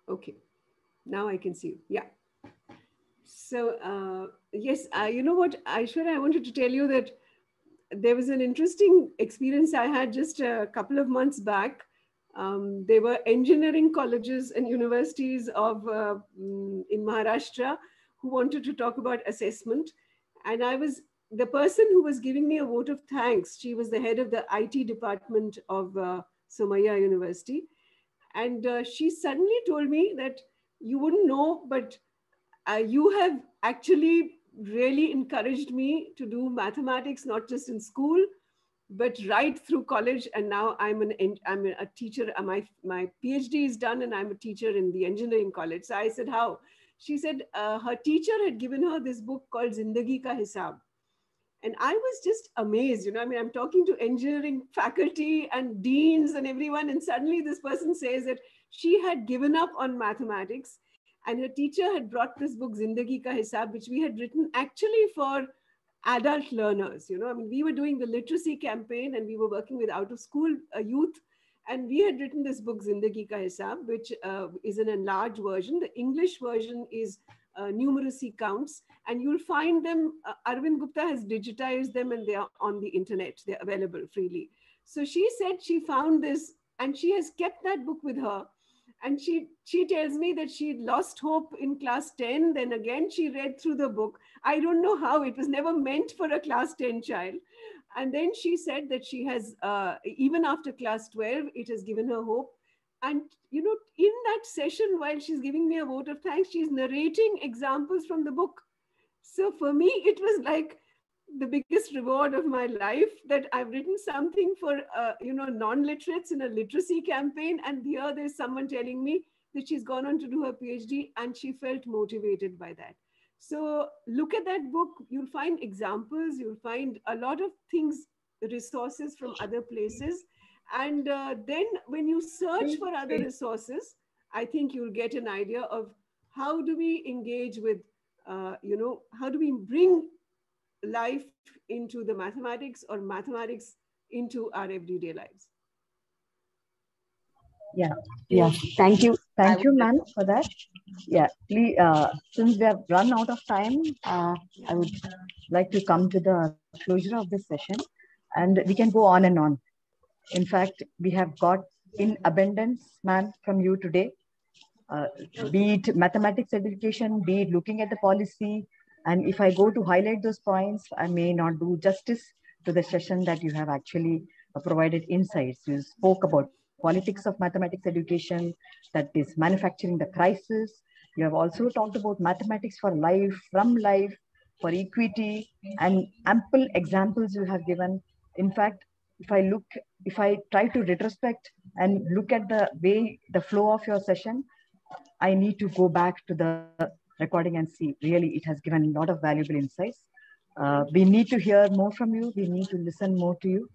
Speaker 2: okay now i can see you yeah so uh, yes uh, you know what aishwarya i wanted to tell you that there was an interesting experience I had just a couple of months back. Um, there were engineering colleges and universities of uh, in Maharashtra who wanted to talk about assessment, and I was the person who was giving me a vote of thanks. She was the head of the IT department of uh, Somaiya University, and uh, she suddenly told me that you wouldn't know, but uh, you have actually really encouraged me to do mathematics not just in school but right through college and now i'm an i'm a teacher uh, my my phd is done and i'm a teacher in the engineering college. So i said how? She said uh, her teacher had given her this book called zindagi ka hisab. And i was just amazed you know i mean i'm talking to engineering faculty and deans and everyone and suddenly this person says that she had given up on mathematics and her teacher had brought this book zindagi ka hisab which we had written actually for adult learners you know? I mean we were doing the literacy campaign and we were working with out of school uh, youth and we had written this book zindagi ka hisab which uh, is an enlarged version. The english version is uh, numeracy counts and you'll find them uh, arvind gupta has digitized them and they are on the internet. They're available freely. So she said she found this and she has kept that book with her. And she she tells me that she lost hope in class 10 then again she read through the book i don't know how it was never meant for a class 10 child. And then she said that she has uh, even after class 12 it has given her hope. And you know in that session while she's giving me a vote of thanks she's narrating examples from the book. So for me it was like the biggest reward of my life that I've written something for uh, you know non-literates in a literacy campaign, and here there's someone telling me that she's gone on to do her PhD and she felt motivated by that. So look at that book. You'll find examples. You'll find a lot of things, resources from other places, and uh, then when you search for other resources, I think you'll get an idea of how do we engage with uh, you know how do we bring life into the mathematics or mathematics into our everyday lives.
Speaker 1: Yeah, yeah. Thank you. Thank you, ma'am, for that. Yeah, please, uh, since we have run out of time, uh, I would like to come to the closure of this session and we can go on and on. In fact, we have got in abundance, ma'am, from you today, uh, be it mathematics education, be it looking at the policy, and if I go to highlight those points, I may not do justice to the session that you have actually provided insights. You spoke about politics of mathematics education, that is manufacturing the crisis. You have also talked about mathematics for life, from life, for equity, and ample examples you have given. In fact, if I look, if I try to retrospect and look at the way, the flow of your session, I need to go back to the recording and see. Really, it has given a lot of valuable insights. Uh, we need to hear more from you. We need to listen more to you.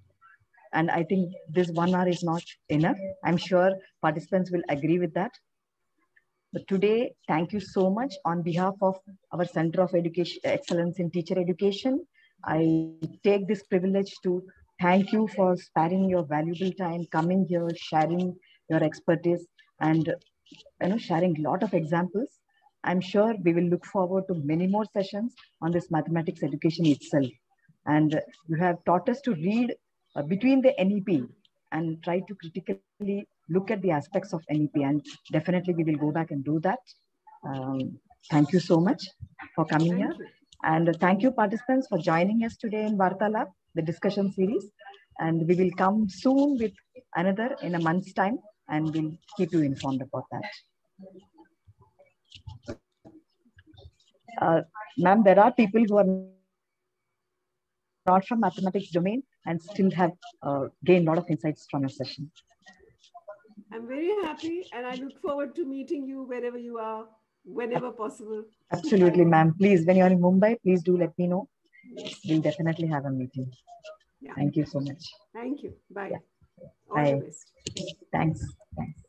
Speaker 1: And I think this one hour is not enough. I'm sure participants will agree with that. But today, thank you so much on behalf of our Center of Education Excellence in Teacher Education. I take this privilege to thank you for sparing your valuable time, coming here, sharing your expertise, and you know, sharing a lot of examples. I'm sure we will look forward to many more sessions on this mathematics education itself. And you have taught us to read between the NEP and try to critically look at the aspects of NEP. And definitely we will go back and do that. Um, thank you so much for coming
Speaker 2: Thank
Speaker 1: here.
Speaker 2: you.
Speaker 1: And thank you participants for joining us today in Vartalap, the discussion series. And we will come soon with another in a month's time and we'll keep you informed about that. Uh, Ma'am, there are people who are not from mathematics domain and still have uh, gained a lot of insights from your session.
Speaker 2: I'm very happy and I look forward to meeting you wherever you are, whenever possible.
Speaker 1: Absolutely, ma'am. Please, when you're in Mumbai, please do let me know. We'll definitely have a meeting.
Speaker 2: Yeah.
Speaker 1: Thank you so much.
Speaker 2: Thank you. Bye.
Speaker 1: Yeah.
Speaker 2: All
Speaker 1: Bye.
Speaker 2: the best.
Speaker 1: Thanks. Thanks.